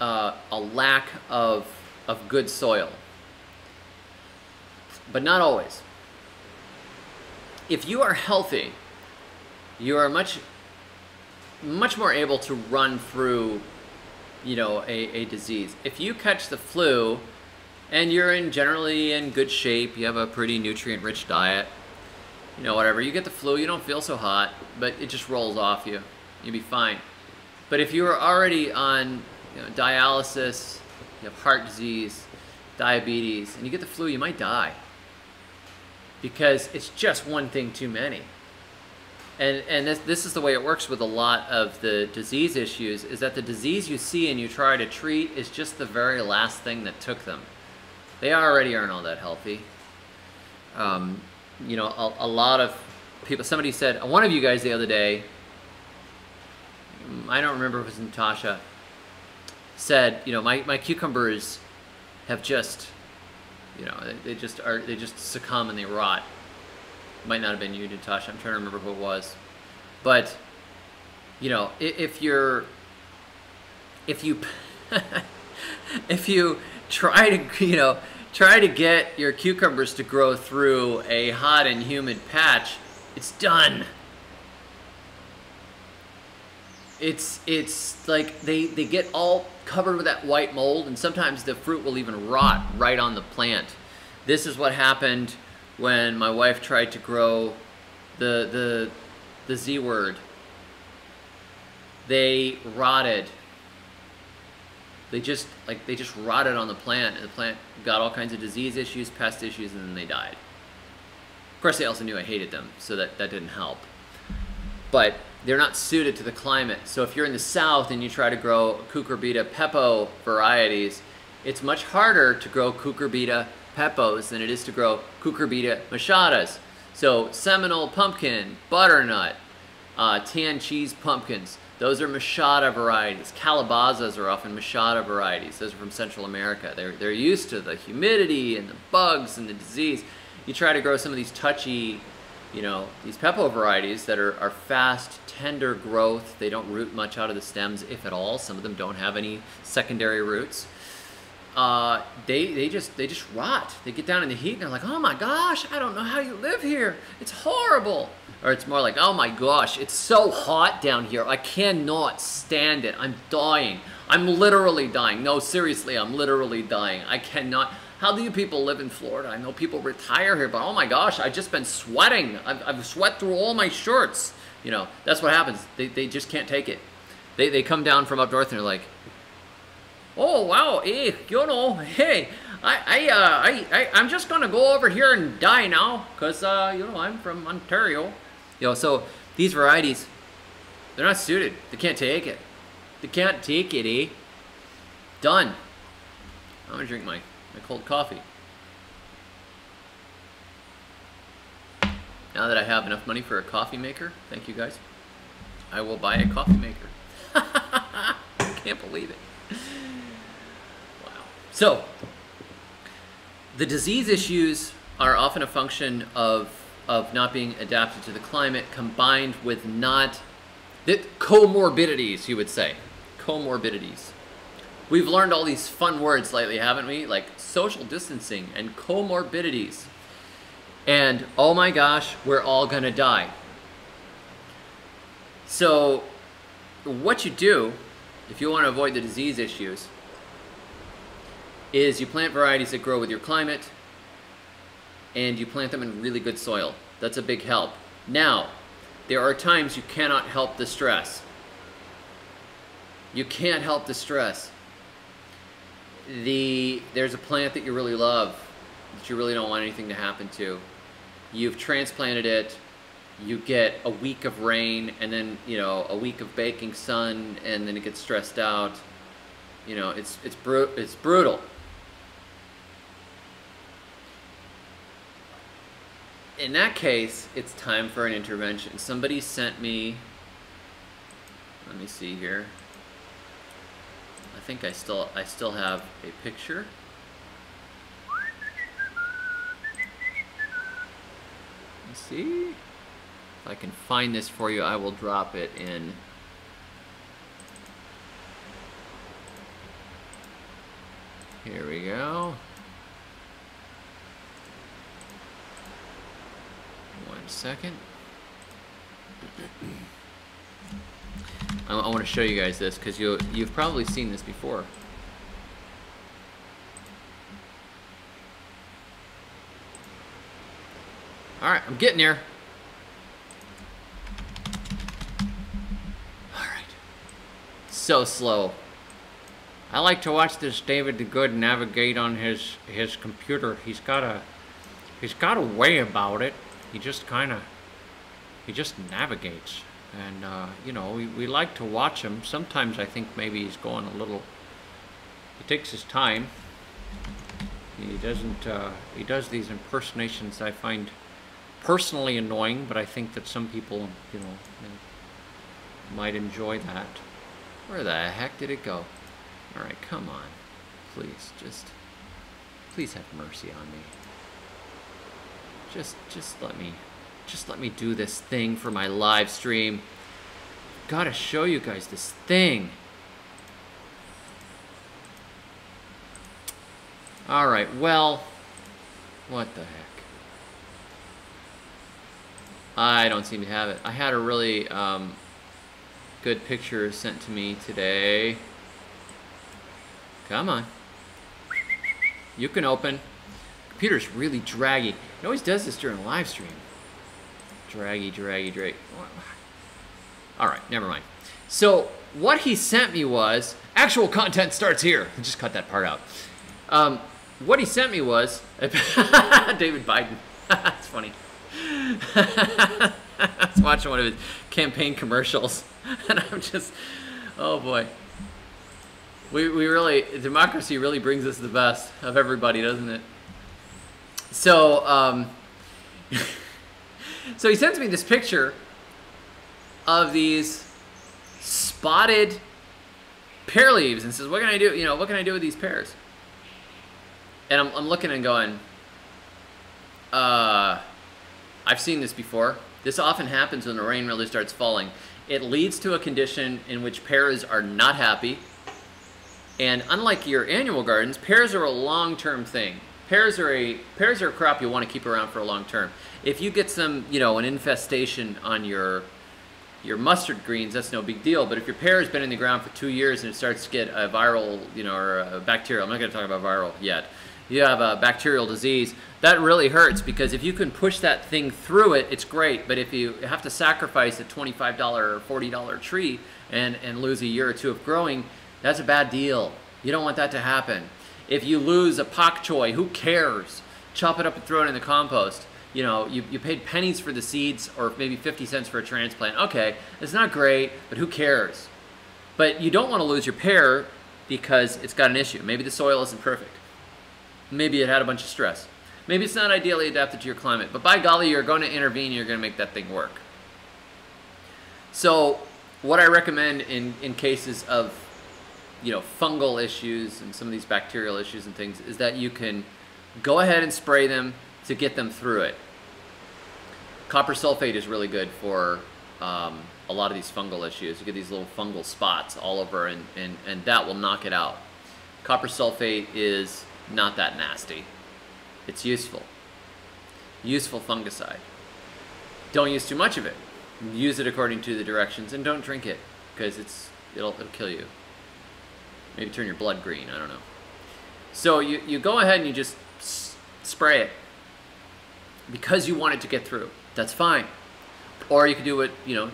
uh, a lack of, of good soil, but not always. If you are healthy, you are much, much more able to run through, you know, a, a disease. If you catch the flu and you're in generally in good shape, you have a pretty nutrient-rich diet, you know, whatever, you get the flu, you don't feel so hot, but it just rolls off you you'll be fine. But if you are already on you know, dialysis, you have heart disease, diabetes, and you get the flu, you might die. Because it's just one thing too many. And, and this, this is the way it works with a lot of the disease issues, is that the disease you see and you try to treat is just the very last thing that took them. They already aren't all that healthy. Um, you know, a, a lot of people, somebody said, one of you guys the other day I don't remember if it was Natasha, said, you know, my, my cucumbers have just, you know, they, they just are, they just succumb and they rot. Might not have been you, Natasha. I'm trying to remember who it was. But, you know, if you're, if you, <laughs> if you try to, you know, try to get your cucumbers to grow through a hot and humid patch, it's done it's it's like they they get all covered with that white mold and sometimes the fruit will even rot right on the plant. This is what happened when my wife tried to grow the the the z word. They rotted. They just like they just rotted on the plant and the plant got all kinds of disease issues pest issues and then they died. Of course they also knew i hated them so that that didn't help. But they're not suited to the climate. So if you're in the south and you try to grow cucurbita pepo varieties, it's much harder to grow cucurbita pepos than it is to grow cucurbita moschatas. So Seminole pumpkin, butternut, uh, tan cheese pumpkins, those are moschata varieties. Calabazas are often moschata varieties. Those are from Central America. They're, they're used to the humidity and the bugs and the disease. You try to grow some of these touchy you know, these pepo varieties that are, are fast, tender growth, they don't root much out of the stems, if at all. Some of them don't have any secondary roots. Uh, they, they just they just rot. They get down in the heat and they're like, oh my gosh, I don't know how you live here. It's horrible. Or it's more like, oh my gosh, it's so hot down here. I cannot stand it. I'm dying. I'm literally dying. No, seriously, I'm literally dying. I cannot. How do you people live in Florida? I know people retire here, but oh my gosh, I've just been sweating. I've, I've sweat through all my shirts. You know, that's what happens. They, they just can't take it. They, they come down from up north and they're like, oh wow, hey, you know, hey, I, I, uh, I, I, I'm just gonna go over here and die now, cause, uh, you know, I'm from Ontario. You know, so these varieties, they're not suited. They can't take it. They can't take it, eh? Done. I'm gonna drink my my cold coffee. Now that I have enough money for a coffee maker, thank you guys, I will buy a coffee maker. I <laughs> can't believe it. Wow. So, the disease issues are often a function of, of not being adapted to the climate combined with not, the comorbidities, you would say. Comorbidities. We've learned all these fun words lately, haven't we? Like social distancing and comorbidities. And oh my gosh, we're all gonna die. So, what you do, if you want to avoid the disease issues, is you plant varieties that grow with your climate and you plant them in really good soil. That's a big help. Now, there are times you cannot help the stress. You can't help the stress the there's a plant that you really love that you really don't want anything to happen to. You've transplanted it. You get a week of rain and then you know a week of baking sun and then it gets stressed out. You know it's it's it's brutal. In that case, it's time for an intervention. Somebody sent me. Let me see here. I think I still I still have a picture. Let's see. If I can find this for you, I will drop it in. Here we go. One second. <clears throat> I, I want to show you guys this because you you've probably seen this before. All right, I'm getting there. All right. So slow. I like to watch this David the Good navigate on his his computer. He's got a he's got a way about it. He just kind of he just navigates and uh, you know we, we like to watch him. Sometimes i think maybe he's going a little he takes his time. He doesn't uh, he does these impersonations i find personally annoying but i think that some people you know might enjoy that. Where the heck did it go? All right come on. Please just please have mercy on me. Just just let me just let me do this thing for my live stream. Gotta show you guys this thing. Alright, well, what the heck? I don't seem to have it. I had a really um, good picture sent to me today. Come on. You can open. Computer's really draggy. It always does this during a live stream. Draggy, draggy, drag. All right, never mind. So what he sent me was actual content starts here. <laughs> Just cut that part out. Um, what he sent me was <laughs> David Biden. <laughs> That's funny. I was watching one of his campaign commercials, and I'm just, oh boy. We, we really, democracy really brings us the best of everybody, doesn't it? So, um, so he sends me this picture of these spotted pear leaves and says, "What can I do? You know, what can I do with these pears?" And I'm, I'm looking and going, uh, "I've seen this before. This often happens when the rain really starts falling. It leads to a condition in which pears are not happy." And unlike your annual gardens, pears are a long-term thing. Pears are a pears are a crop you want to keep around for a long term if you get some, you know, an infestation on your your mustard greens, that's no big deal. But if your pear has been in the ground for two years and it starts to get a viral, you know, or a bacterial, I'm not going to talk about viral yet. You have a bacterial disease, that really hurts because if you can push that thing through it, it's great. But if you have to sacrifice a $25 or $40 tree and, and lose a year or two of growing, that's a bad deal. You don't want that to happen. If you lose a pak choi, who cares? Chop it up and throw it in the compost you know, you, you paid pennies for the seeds or maybe 50 cents for a transplant. Okay, it's not great, but who cares? But you don't want to lose your pear because it's got an issue. Maybe the soil isn't perfect. Maybe it had a bunch of stress. Maybe it's not ideally adapted to your climate. But by golly, you're going to intervene, you're going to make that thing work. So what I recommend in, in cases of you know fungal issues and some of these bacterial issues and things is that you can go ahead and spray them to get them through it. Copper sulfate is really good for um, a lot of these fungal issues. You get these little fungal spots all over, and, and, and that will knock it out. Copper sulfate is not that nasty. It's useful. Useful fungicide. Don't use too much of it. Use it according to the directions, and don't drink it because it's it'll it'll kill you. Maybe turn your blood green. I don't know. So you you go ahead and you just spray it because you wanted to get through. That's fine. Or you could do what, you know,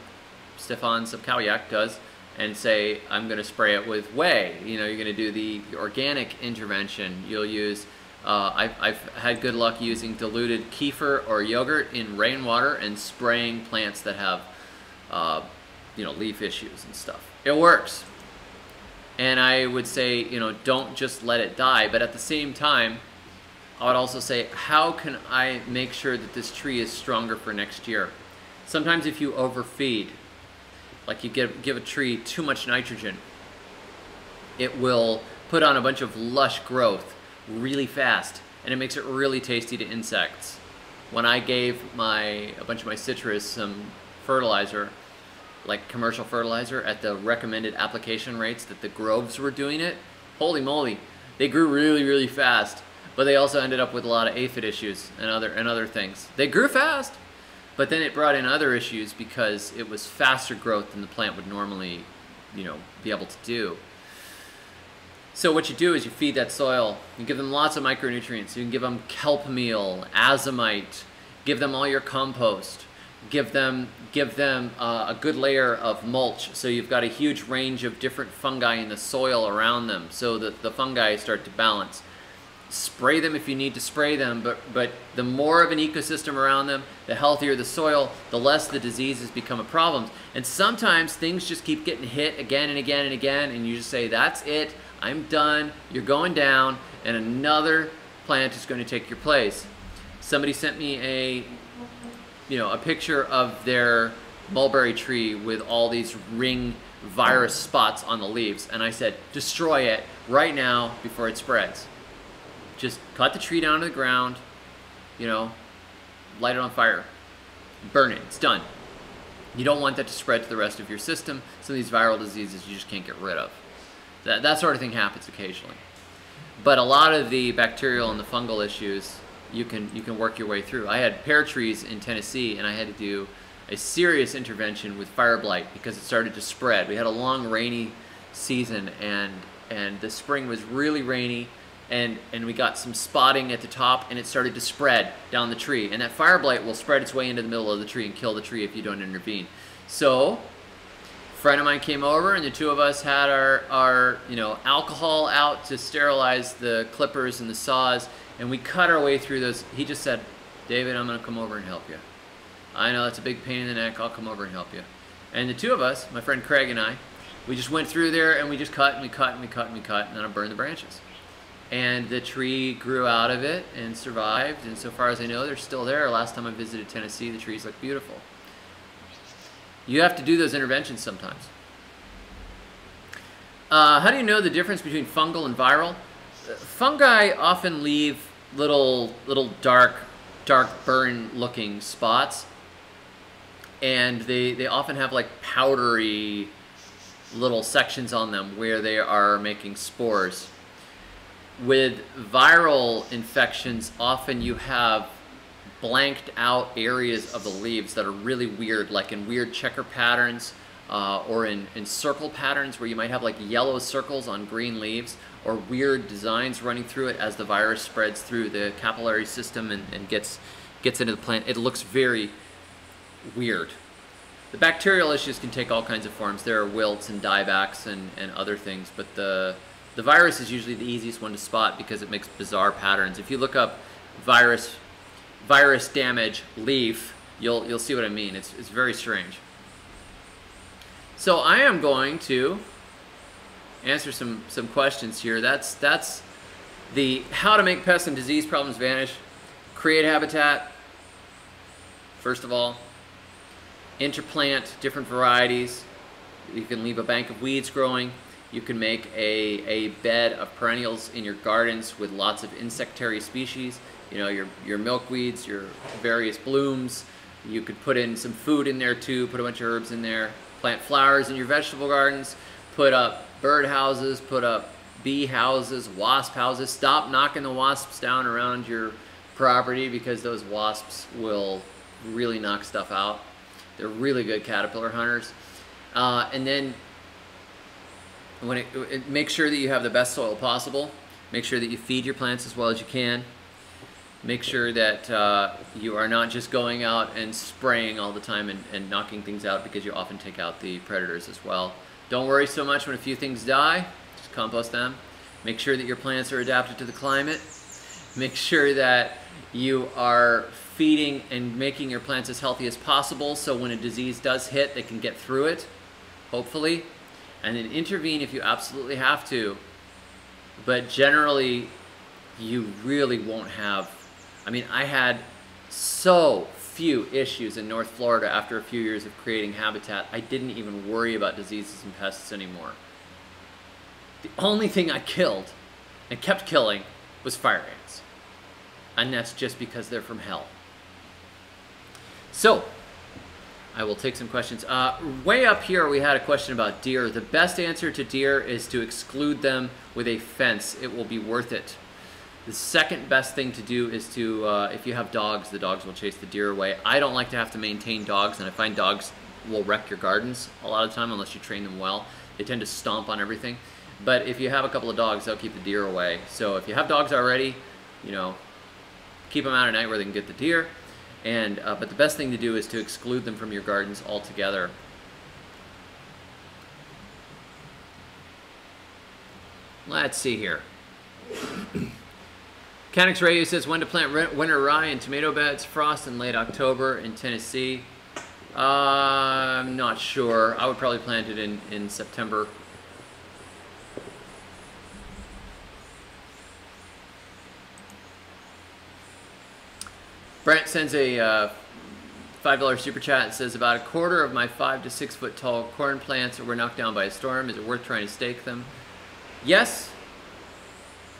Stefan Sobkowiak does and say, I'm going to spray it with whey. You know, you're going to do the organic intervention. You'll use, uh, I've, I've had good luck using diluted kefir or yogurt in rainwater and spraying plants that have, uh, you know, leaf issues and stuff. It works. And I would say, you know, don't just let it die. But at the same time, I would also say, how can I make sure that this tree is stronger for next year? Sometimes if you overfeed, like you give, give a tree too much nitrogen, it will put on a bunch of lush growth really fast and it makes it really tasty to insects. When I gave my a bunch of my citrus some fertilizer, like commercial fertilizer at the recommended application rates that the groves were doing it, holy moly, they grew really, really fast. But they also ended up with a lot of aphid issues and other and other things. They grew fast, but then it brought in other issues because it was faster growth than the plant would normally, you know, be able to do. So what you do is you feed that soil. You give them lots of micronutrients. You can give them kelp meal, azomite, give them all your compost, give them give them uh, a good layer of mulch so you've got a huge range of different fungi in the soil around them so that the fungi start to balance spray them if you need to spray them, but, but the more of an ecosystem around them, the healthier the soil, the less the diseases become a problem. And sometimes things just keep getting hit again and again and again, and you just say, that's it, I'm done, you're going down, and another plant is going to take your place. Somebody sent me a, you know, a picture of their mulberry tree with all these ring virus spots on the leaves, and I said, destroy it right now before it spreads just cut the tree down to the ground, you know, light it on fire, burn it, it's done. You don't want that to spread to the rest of your system. Some of these viral diseases you just can't get rid of. That, that sort of thing happens occasionally. But a lot of the bacterial and the fungal issues you can you can work your way through. I had pear trees in Tennessee and I had to do a serious intervention with fire blight because it started to spread. We had a long rainy season and and the spring was really rainy and, and we got some spotting at the top and it started to spread down the tree. And that fire blight will spread its way into the middle of the tree and kill the tree if you don't intervene. So, a friend of mine came over and the two of us had our, our you know, alcohol out to sterilize the clippers and the saws and we cut our way through those. He just said, David, I'm going to come over and help you. I know that's a big pain in the neck. I'll come over and help you. And the two of us, my friend Craig and I, we just went through there and we just cut and we cut and we cut and we cut and then I burned the branches and the tree grew out of it and survived. And so far as I know, they're still there. Last time I visited Tennessee, the trees look beautiful. You have to do those interventions sometimes. Uh, how do you know the difference between fungal and viral? Fungi often leave little little dark, dark burn-looking spots, and they they often have like powdery little sections on them where they are making spores with viral infections, often you have blanked out areas of the leaves that are really weird, like in weird checker patterns uh, or in, in circle patterns where you might have like yellow circles on green leaves or weird designs running through it as the virus spreads through the capillary system and, and gets, gets into the plant. It looks very weird. The bacterial issues can take all kinds of forms. There are wilts and diebacks and, and other things, but the the virus is usually the easiest one to spot because it makes bizarre patterns. If you look up virus virus damage leaf, you'll you'll see what I mean. It's it's very strange. So I am going to answer some some questions here. That's that's the how to make pest and disease problems vanish, create habitat. First of all, interplant different varieties. You can leave a bank of weeds growing. You can make a, a bed of perennials in your gardens with lots of insectary species. You know, your, your milkweeds, your various blooms. You could put in some food in there too, put a bunch of herbs in there. Plant flowers in your vegetable gardens. Put up bird houses, put up bee houses, wasp houses. Stop knocking the wasps down around your property because those wasps will really knock stuff out. They're really good caterpillar hunters. Uh, and then when it, it, make sure that you have the best soil possible. Make sure that you feed your plants as well as you can. Make sure that uh, you are not just going out and spraying all the time and, and knocking things out because you often take out the predators as well. Don't worry so much when a few things die, just compost them. Make sure that your plants are adapted to the climate. Make sure that you are feeding and making your plants as healthy as possible so when a disease does hit, they can get through it, hopefully. And then intervene if you absolutely have to. But generally, you really won't have. I mean, I had so few issues in North Florida after a few years of creating habitat. I didn't even worry about diseases and pests anymore. The only thing I killed and kept killing was fire ants. And that's just because they're from hell. So, I will take some questions. Uh, way up here, we had a question about deer. The best answer to deer is to exclude them with a fence. It will be worth it. The second best thing to do is to, uh, if you have dogs, the dogs will chase the deer away. I don't like to have to maintain dogs, and I find dogs will wreck your gardens a lot of time unless you train them well. They tend to stomp on everything. But if you have a couple of dogs, they'll keep the deer away. So if you have dogs already, you know, keep them out at night where they can get the deer. And uh, but the best thing to do is to exclude them from your gardens altogether. Let's see here. <coughs> Canucks Radio says when to plant winter rye in tomato beds, frost in late October in Tennessee. Uh, I'm not sure. I would probably plant it in, in September Brent sends a uh, $5 super chat and says, about a quarter of my five to six foot tall corn plants were knocked down by a storm. Is it worth trying to stake them? Yes.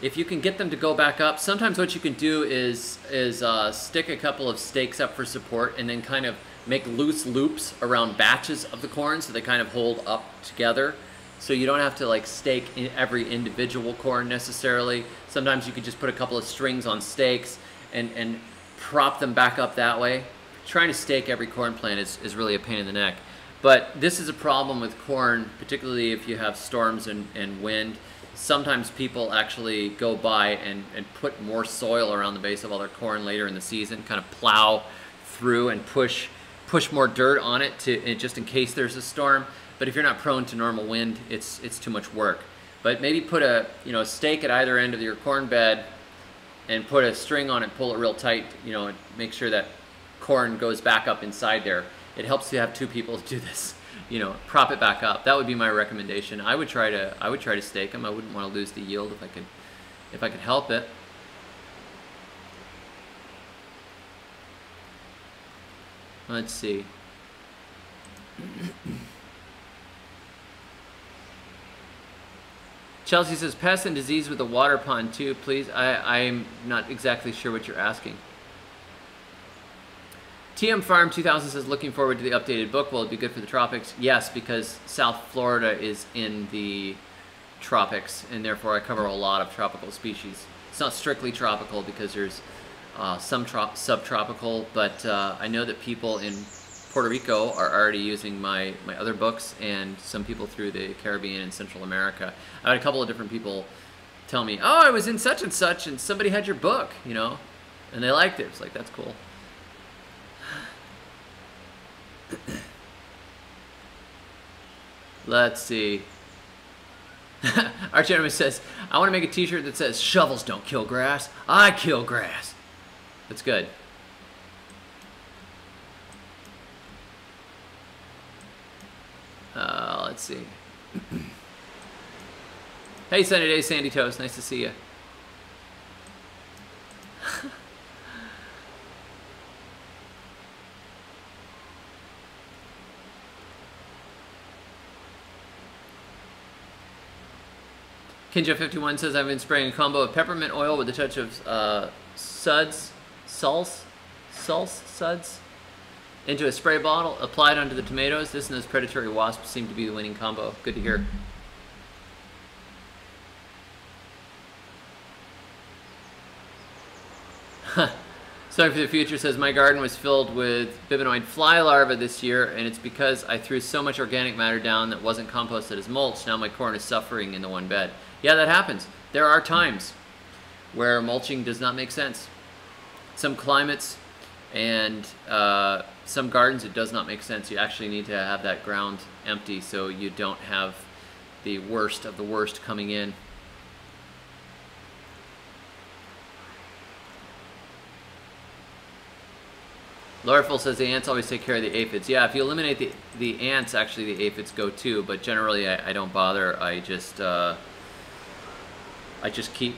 If you can get them to go back up, sometimes what you can do is, is uh, stick a couple of stakes up for support and then kind of make loose loops around batches of the corn so they kind of hold up together. So you don't have to like stake in every individual corn necessarily. Sometimes you could just put a couple of strings on stakes and, and prop them back up that way. Trying to stake every corn plant is, is really a pain in the neck. But this is a problem with corn, particularly if you have storms and, and wind. Sometimes people actually go by and, and put more soil around the base of all their corn later in the season, kind of plow through and push push more dirt on it to just in case there's a storm. But if you're not prone to normal wind, it's it's too much work. But maybe put a you know a stake at either end of your corn bed and put a string on it, pull it real tight, you know, and make sure that corn goes back up inside there. It helps to have two people <laughs> do this, you know, prop it back up. That would be my recommendation. I would try to, I would try to stake them. I wouldn't want to lose the yield if I could, if I could help it. Let's see. Chelsea says, pest and disease with the water pond too, please. I, I'm not exactly sure what you're asking. TM Farm 2000 says, looking forward to the updated book. Will it be good for the tropics? Yes, because South Florida is in the tropics, and therefore I cover a lot of tropical species. It's not strictly tropical because there's uh, some subtropical, but uh, I know that people in Puerto Rico are already using my, my other books and some people through the Caribbean and Central America. I had a couple of different people tell me, oh, I was in such and such and somebody had your book, you know, and they liked it. It's like, that's cool. <sighs> Let's see. <laughs> Our gentleman says, I want to make a t-shirt that says, shovels don't kill grass. I kill grass. That's good. Uh, let's see. <clears throat> hey, Sunny Day, Sandy Toast. Nice to see you. <laughs> Kinja51 says, I've been spraying a combo of peppermint oil with a touch of uh, suds, salts, salts, suds, into a spray bottle, applied onto the tomatoes. This and those predatory wasps seem to be the winning combo. Good to hear. <laughs> Sorry for the Future says, my garden was filled with bibionid fly larvae this year, and it's because I threw so much organic matter down that wasn't composted as mulch. Now my corn is suffering in the one bed. Yeah, that happens. There are times where mulching does not make sense. some climates and uh, some gardens, it does not make sense. You actually need to have that ground empty so you don't have the worst of the worst coming in. Lauraful says the ants always take care of the aphids. Yeah, if you eliminate the, the ants, actually the aphids go too, but generally I, I don't bother. I just, uh, I just keep,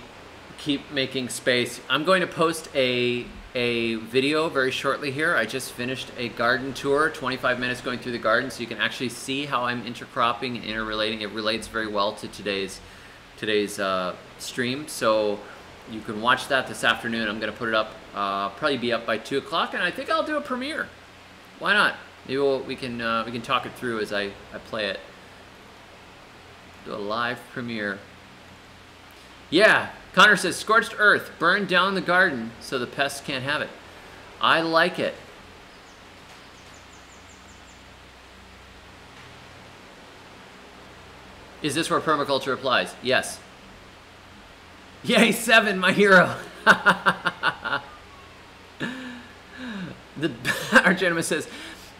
keep making space. I'm going to post a, a video very shortly here. I just finished a garden tour, 25 minutes going through the garden, so you can actually see how I'm intercropping and interrelating. It relates very well to today's, today's uh, stream. So you can watch that this afternoon. I'm going to put it up uh, probably be up by two o'clock, and I think I'll do a premiere. Why not? Maybe we'll, we can uh, we can talk it through as I, I play it. Do a live premiere. Yeah, Connor says scorched earth, burn down the garden so the pests can't have it. I like it. Is this where permaculture applies? Yes. Yay, Sevin, my hero. <laughs> The <laughs> Argenema says,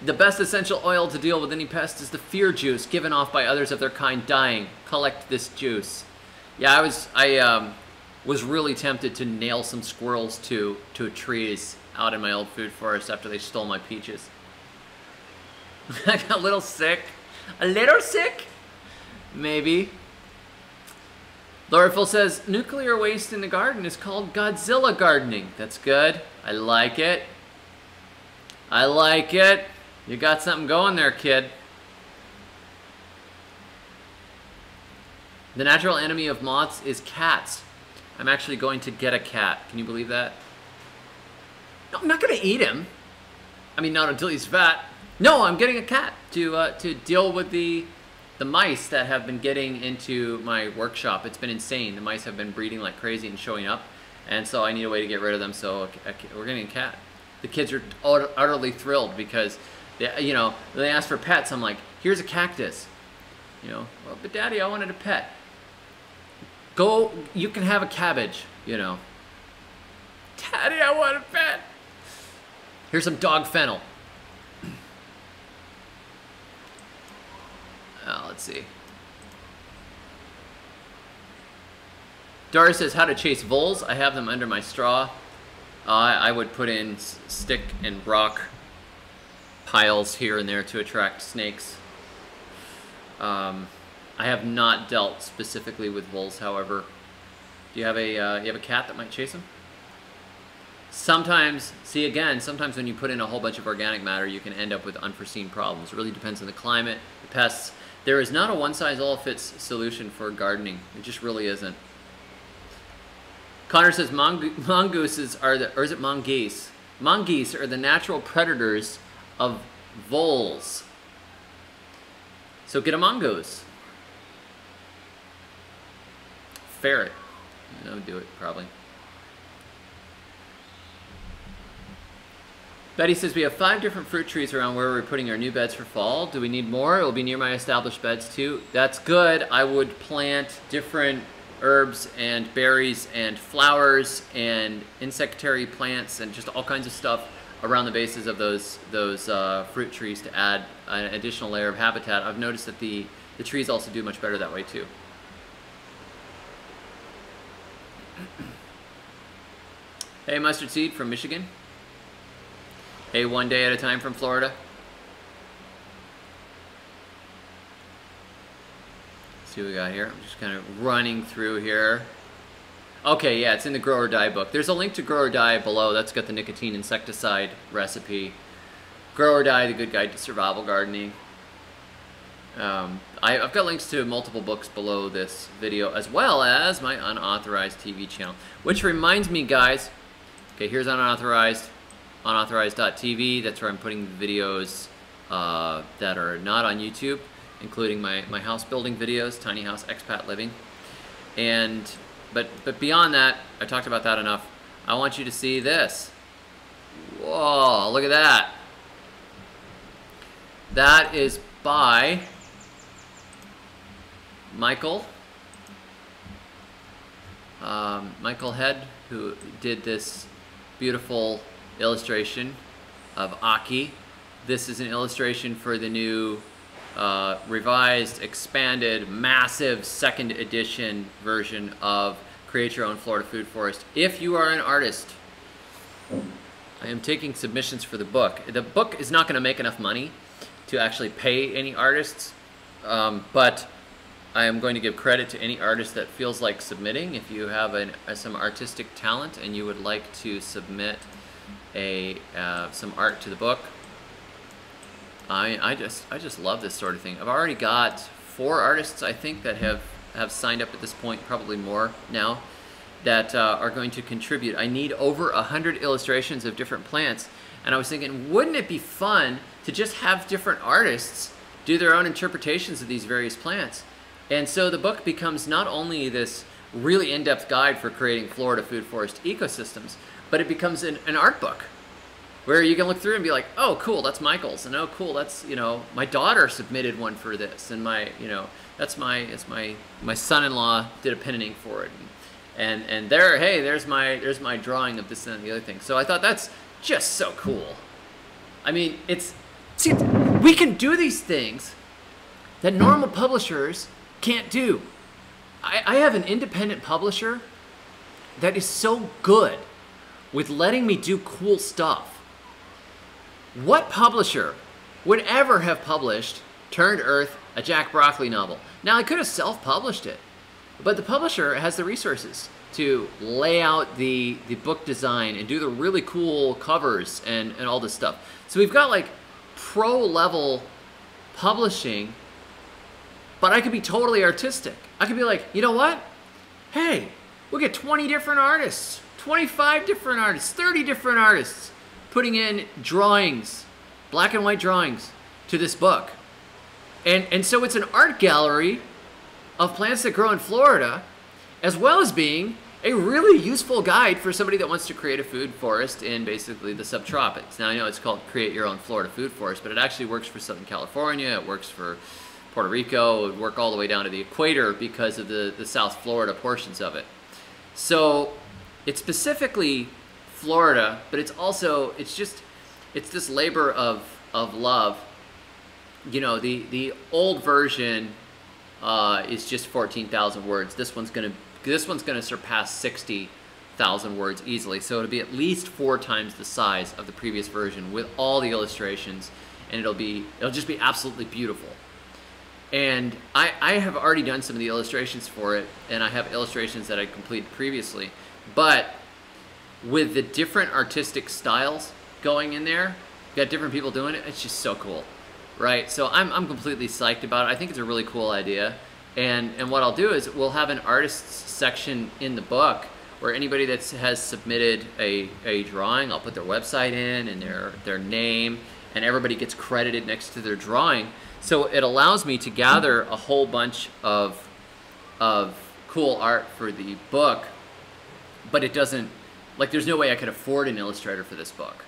the best essential oil to deal with any pest is the fear juice given off by others of their kind dying. Collect this juice. Yeah, I was I um, was really tempted to nail some squirrels to to trees out in my old food forest after they stole my peaches. <laughs> I got a little sick. A little sick? Maybe. Laura says, nuclear waste in the garden is called Godzilla gardening. That's good. I like it. I like it. You got something going there, kid. The natural enemy of moths is cats. I'm actually going to get a cat. Can you believe that? No, I'm not going to eat him. I mean, not until he's fat. No, I'm getting a cat to uh, to deal with the the mice that have been getting into my workshop. It's been insane. The mice have been breeding like crazy and showing up, and so I need a way to get rid of them. So we're getting a cat the kids are utterly thrilled because, they, you know, they ask for pets. I'm like, here's a cactus. You know, well, but daddy, I wanted a pet. Go, you can have a cabbage, you know. Daddy, I want a pet. Here's some dog fennel. Oh, let's see. Doris says how to chase voles. I have them under my straw. Uh, I would put in stick and rock piles here and there to attract snakes. Um, I have not dealt specifically with voles, however. Do you have a uh, you have a cat that might chase them? Sometimes, see again, sometimes when you put in a whole bunch of organic matter, you can end up with unforeseen problems. It really depends on the climate, the pests. There is not a one-size-all-fits solution for gardening. It just really isn't. Connor says mongooses are the, or is it mongoose? Mongoose are the natural predators of voles. So get a mongoose. Ferret. No, do it probably. Betty says we have five different fruit trees around where we're putting our new beds for fall. Do we need more? It will be near my established beds too. That's good. I would plant different herbs and berries and flowers and insectary plants and just all kinds of stuff around the bases of those those uh, fruit trees to add an additional layer of habitat. I've noticed that the, the trees also do much better that way too. Hey, Mustard Seed from Michigan. Hey, One Day at a Time from Florida. see what we got here. I'm just kind of running through here. Okay, yeah, it's in the Grow or Die book. There's a link to Grow or Die below. That's got the nicotine insecticide recipe. Grow or Die, the good guide to survival gardening. Um, I, have got links to multiple books below this video, as well as my unauthorized TV channel. Which reminds me, guys, okay, here's unauthorized, unauthorized.tv. That's where I'm putting videos uh, that are not on YouTube including my, my house building videos, tiny house expat living. And, but, but beyond that, I talked about that enough. I want you to see this. Whoa, look at that. That is by Michael. Um, Michael Head, who did this beautiful illustration of ackee. This is an illustration for the new uh, revised, expanded, massive second edition version of Create Your Own Florida Food Forest. If you are an artist, I am taking submissions for the book. The book is not going to make enough money to actually pay any artists, um, but I am going to give credit to any artist that feels like submitting. If you have an, uh, some artistic talent and you would like to submit a uh, some art to the book, I, I just I just love this sort of thing. I've already got four artists I think that have have signed up at this point, probably more now, that uh, are going to contribute. I need over a hundred illustrations of different plants, and I was thinking, wouldn't it be fun to just have different artists do their own interpretations of these various plants? And so the book becomes not only this really in-depth guide for creating Florida food forest ecosystems, but it becomes an, an art book where you can look through and be like, oh, cool, that's Michael's, and oh, cool, that's you know, my daughter submitted one for this, and my you know, that's my it's my my son-in-law did a pen and ink for it, and and there, hey, there's my there's my drawing of this and the other thing. So I thought that's just so cool. I mean, it's see, we can do these things that normal publishers can't do. I, I have an independent publisher that is so good with letting me do cool stuff what publisher would ever have published Turned Earth, a Jack Broccoli novel? Now, I could have self-published it, but the publisher has the resources to lay out the, the book design and do the really cool covers and, and all this stuff. So we've got like pro level publishing, but I could be totally artistic. I could be like, you know what? Hey, we'll get 20 different artists, 25 different artists, 30 different artists putting in drawings, black and white drawings, to this book. And, and so it's an art gallery of plants that grow in Florida, as well as being a really useful guide for somebody that wants to create a food forest in basically the subtropics. Now I know it's called Create Your Own Florida Food Forest, but it actually works for Southern California, it works for Puerto Rico, it would work all the way down to the equator because of the, the South Florida portions of it. So it's specifically Florida, but it's also it's just it's this labor of of love. You know, the the old version uh, is just fourteen thousand words. This one's gonna this one's gonna surpass sixty thousand words easily. So it'll be at least four times the size of the previous version with all the illustrations, and it'll be it'll just be absolutely beautiful. And I, I have already done some of the illustrations for it, and I have illustrations that I completed previously. But with the different artistic styles going in there, got different people doing it, it's just so cool, right? So I'm, I'm completely psyched about it. I think it's a really cool idea. And, and what I'll do is we'll have an artists section in the book where anybody that has submitted a, a drawing, I'll put their website in and their, their name, and everybody gets credited next to their drawing. So it allows me to gather a whole bunch of, of cool art for the book, but it doesn't like, there's no way I could afford an illustrator for this book.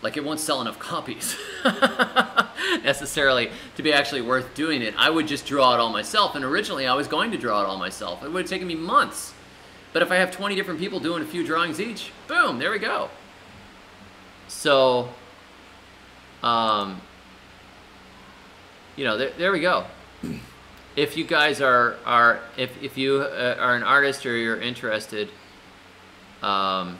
Like, it won't sell enough copies <laughs> necessarily to be actually worth doing it. I would just draw it all myself, and originally I was going to draw it all myself. It would have taken me months. But if I have 20 different people doing a few drawings each, boom, there we go. So, um, you know, there, there we go. if you guys are, are if, if you uh, are an artist or you're interested, um,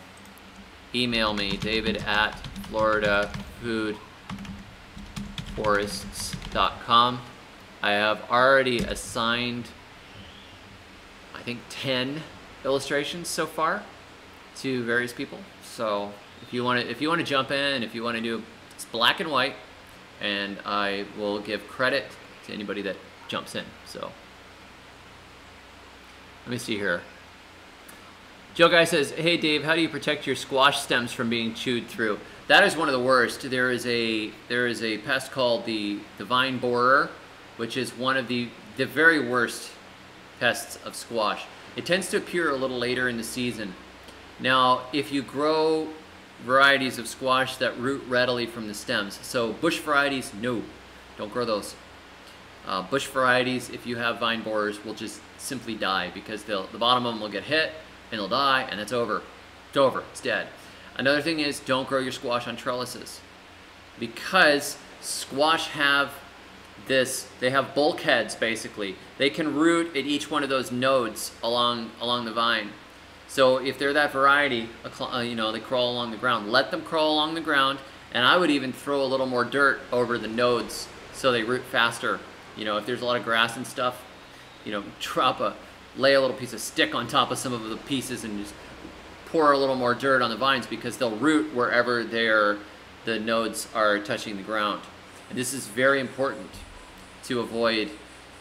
email me, david at floridafoodforests.com. I have already assigned, I think, 10 illustrations so far to various people. So if you want to, if you want to jump in, if you want to do, it's black and white, and I will give credit to anybody that jumps in. So let me see here. Joe Guy says, hey Dave, how do you protect your squash stems from being chewed through? That is one of the worst. There is a there is a pest called the, the vine borer, which is one of the, the very worst pests of squash. It tends to appear a little later in the season. Now, if you grow varieties of squash that root readily from the stems, so bush varieties, no, don't grow those. Uh, bush varieties, if you have vine borers, will just simply die because the bottom of them will get hit and they'll die, and it's over. It's over. It's dead. Another thing is don't grow your squash on trellises because squash have this they have bulkheads basically they can root at each one of those nodes along along the vine so if they're that variety uh, you know they crawl along the ground let them crawl along the ground and I would even throw a little more dirt over the nodes so they root faster. You know if there's a lot of grass and stuff you know drop a lay a little piece of stick on top of some of the pieces and just pour a little more dirt on the vines because they'll root wherever their the nodes are touching the ground. And this is very important to avoid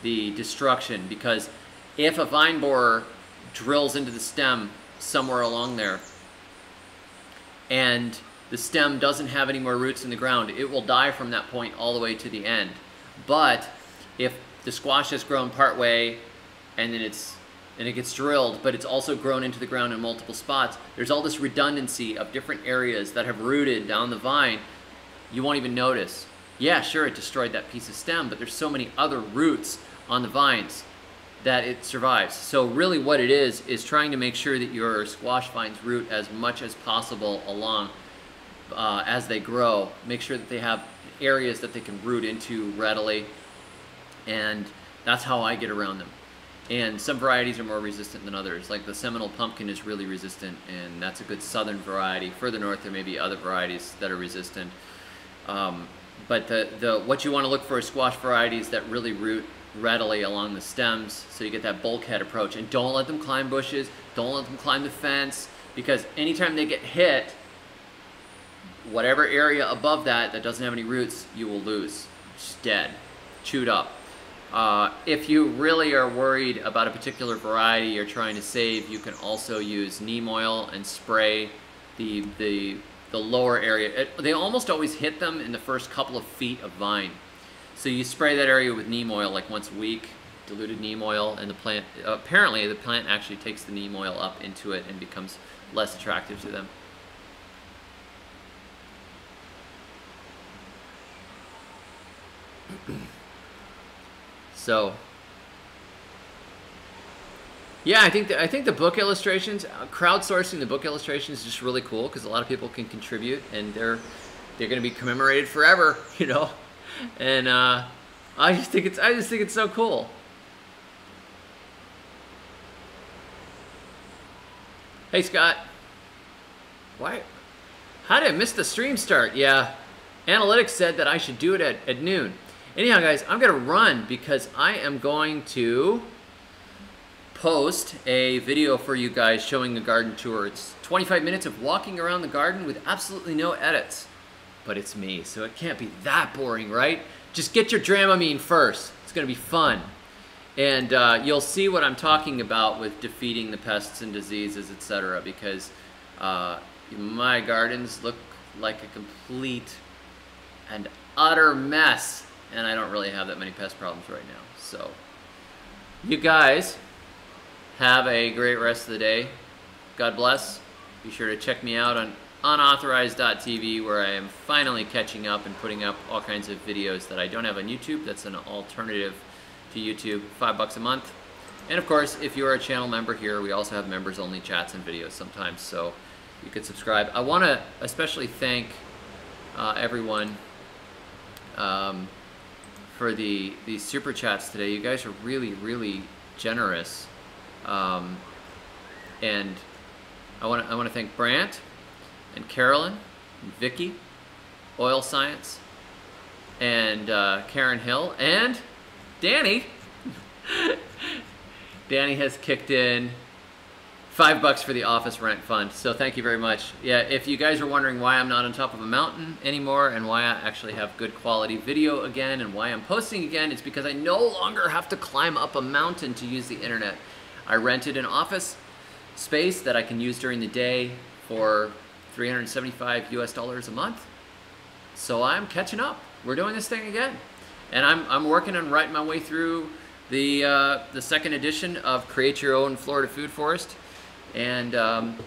the destruction because if a vine borer drills into the stem somewhere along there. And the stem doesn't have any more roots in the ground, it will die from that point all the way to the end. But if the squash has grown part way and then it's and it gets drilled, but it's also grown into the ground in multiple spots, there's all this redundancy of different areas that have rooted down the vine, you won't even notice. Yeah, sure, it destroyed that piece of stem, but there's so many other roots on the vines that it survives. So really what it is, is trying to make sure that your squash vines root as much as possible along uh, as they grow. Make sure that they have areas that they can root into readily. And that's how I get around them. And some varieties are more resistant than others. Like the Seminole pumpkin is really resistant, and that's a good southern variety. Further north, there may be other varieties that are resistant. Um, but the, the what you want to look for is squash varieties that really root readily along the stems so you get that bulkhead approach. And don't let them climb bushes, don't let them climb the fence, because anytime they get hit, whatever area above that that doesn't have any roots, you will lose. It's dead, chewed up. Uh, if you really are worried about a particular variety you're trying to save, you can also use neem oil and spray the, the the lower area. It, they almost always hit them in the first couple of feet of vine. So you spray that area with neem oil like once a week, diluted neem oil, and the plant, apparently the plant actually takes the neem oil up into it and becomes less attractive to them. <clears throat> so yeah, I think the, I think the book illustrations, uh, crowdsourcing the book illustrations is just really cool because a lot of people can contribute and they're they're going to be commemorated forever, <laughs> you know. And uh, I just think it's I just think it's so cool. Hey Scott, why? How did I miss the stream start? Yeah, analytics said that I should do it at, at noon. Anyhow, guys, I'm gonna run because I am going to post a video for you guys showing a garden tour. It's 25 minutes of walking around the garden with absolutely no edits. But it's me, so it can't be that boring, right? Just get your Dramamine first. It's gonna be fun. And uh, you'll see what I'm talking about with defeating the pests and diseases, etc. Because uh, my gardens look like a complete and utter mess. And I don't really have that many pest problems right now. So, you guys have a great rest of the day. God bless. Be sure to check me out on unauthorized.tv where I am finally catching up and putting up all kinds of videos that I don't have on YouTube. That's an alternative to YouTube, five bucks a month. And of course, if you are a channel member here, we also have members only chats and videos sometimes, so you could subscribe. I want to especially thank uh, everyone um, for the, the super chats today. You guys are really, really generous. Um, and I want to I want to thank Brant and Carolyn, and Vicky, Oil Science, and uh, Karen Hill, and Danny. <laughs> Danny has kicked in five bucks for the office rent fund. So thank you very much. Yeah, if you guys are wondering why I'm not on top of a mountain anymore and why I actually have good quality video again and why I'm posting again, it's because I no longer have to climb up a mountain to use the internet. I rented an office space that I can use during the day for 375 US dollars a month. So I'm catching up. We're doing this thing again. And I'm, I'm working on writing my way through the, uh, the second edition of Create Your Own Florida Food Forest. And um,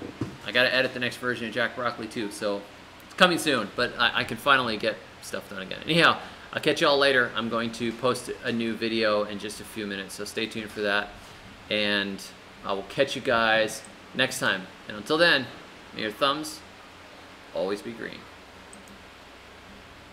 I got to edit the next version of Jack Broccoli too. So it's coming soon, but I, I can finally get stuff done again. Anyhow, I'll catch you all later. I'm going to post a new video in just a few minutes, so stay tuned for that and I will catch you guys next time. And until then, your thumbs always be green.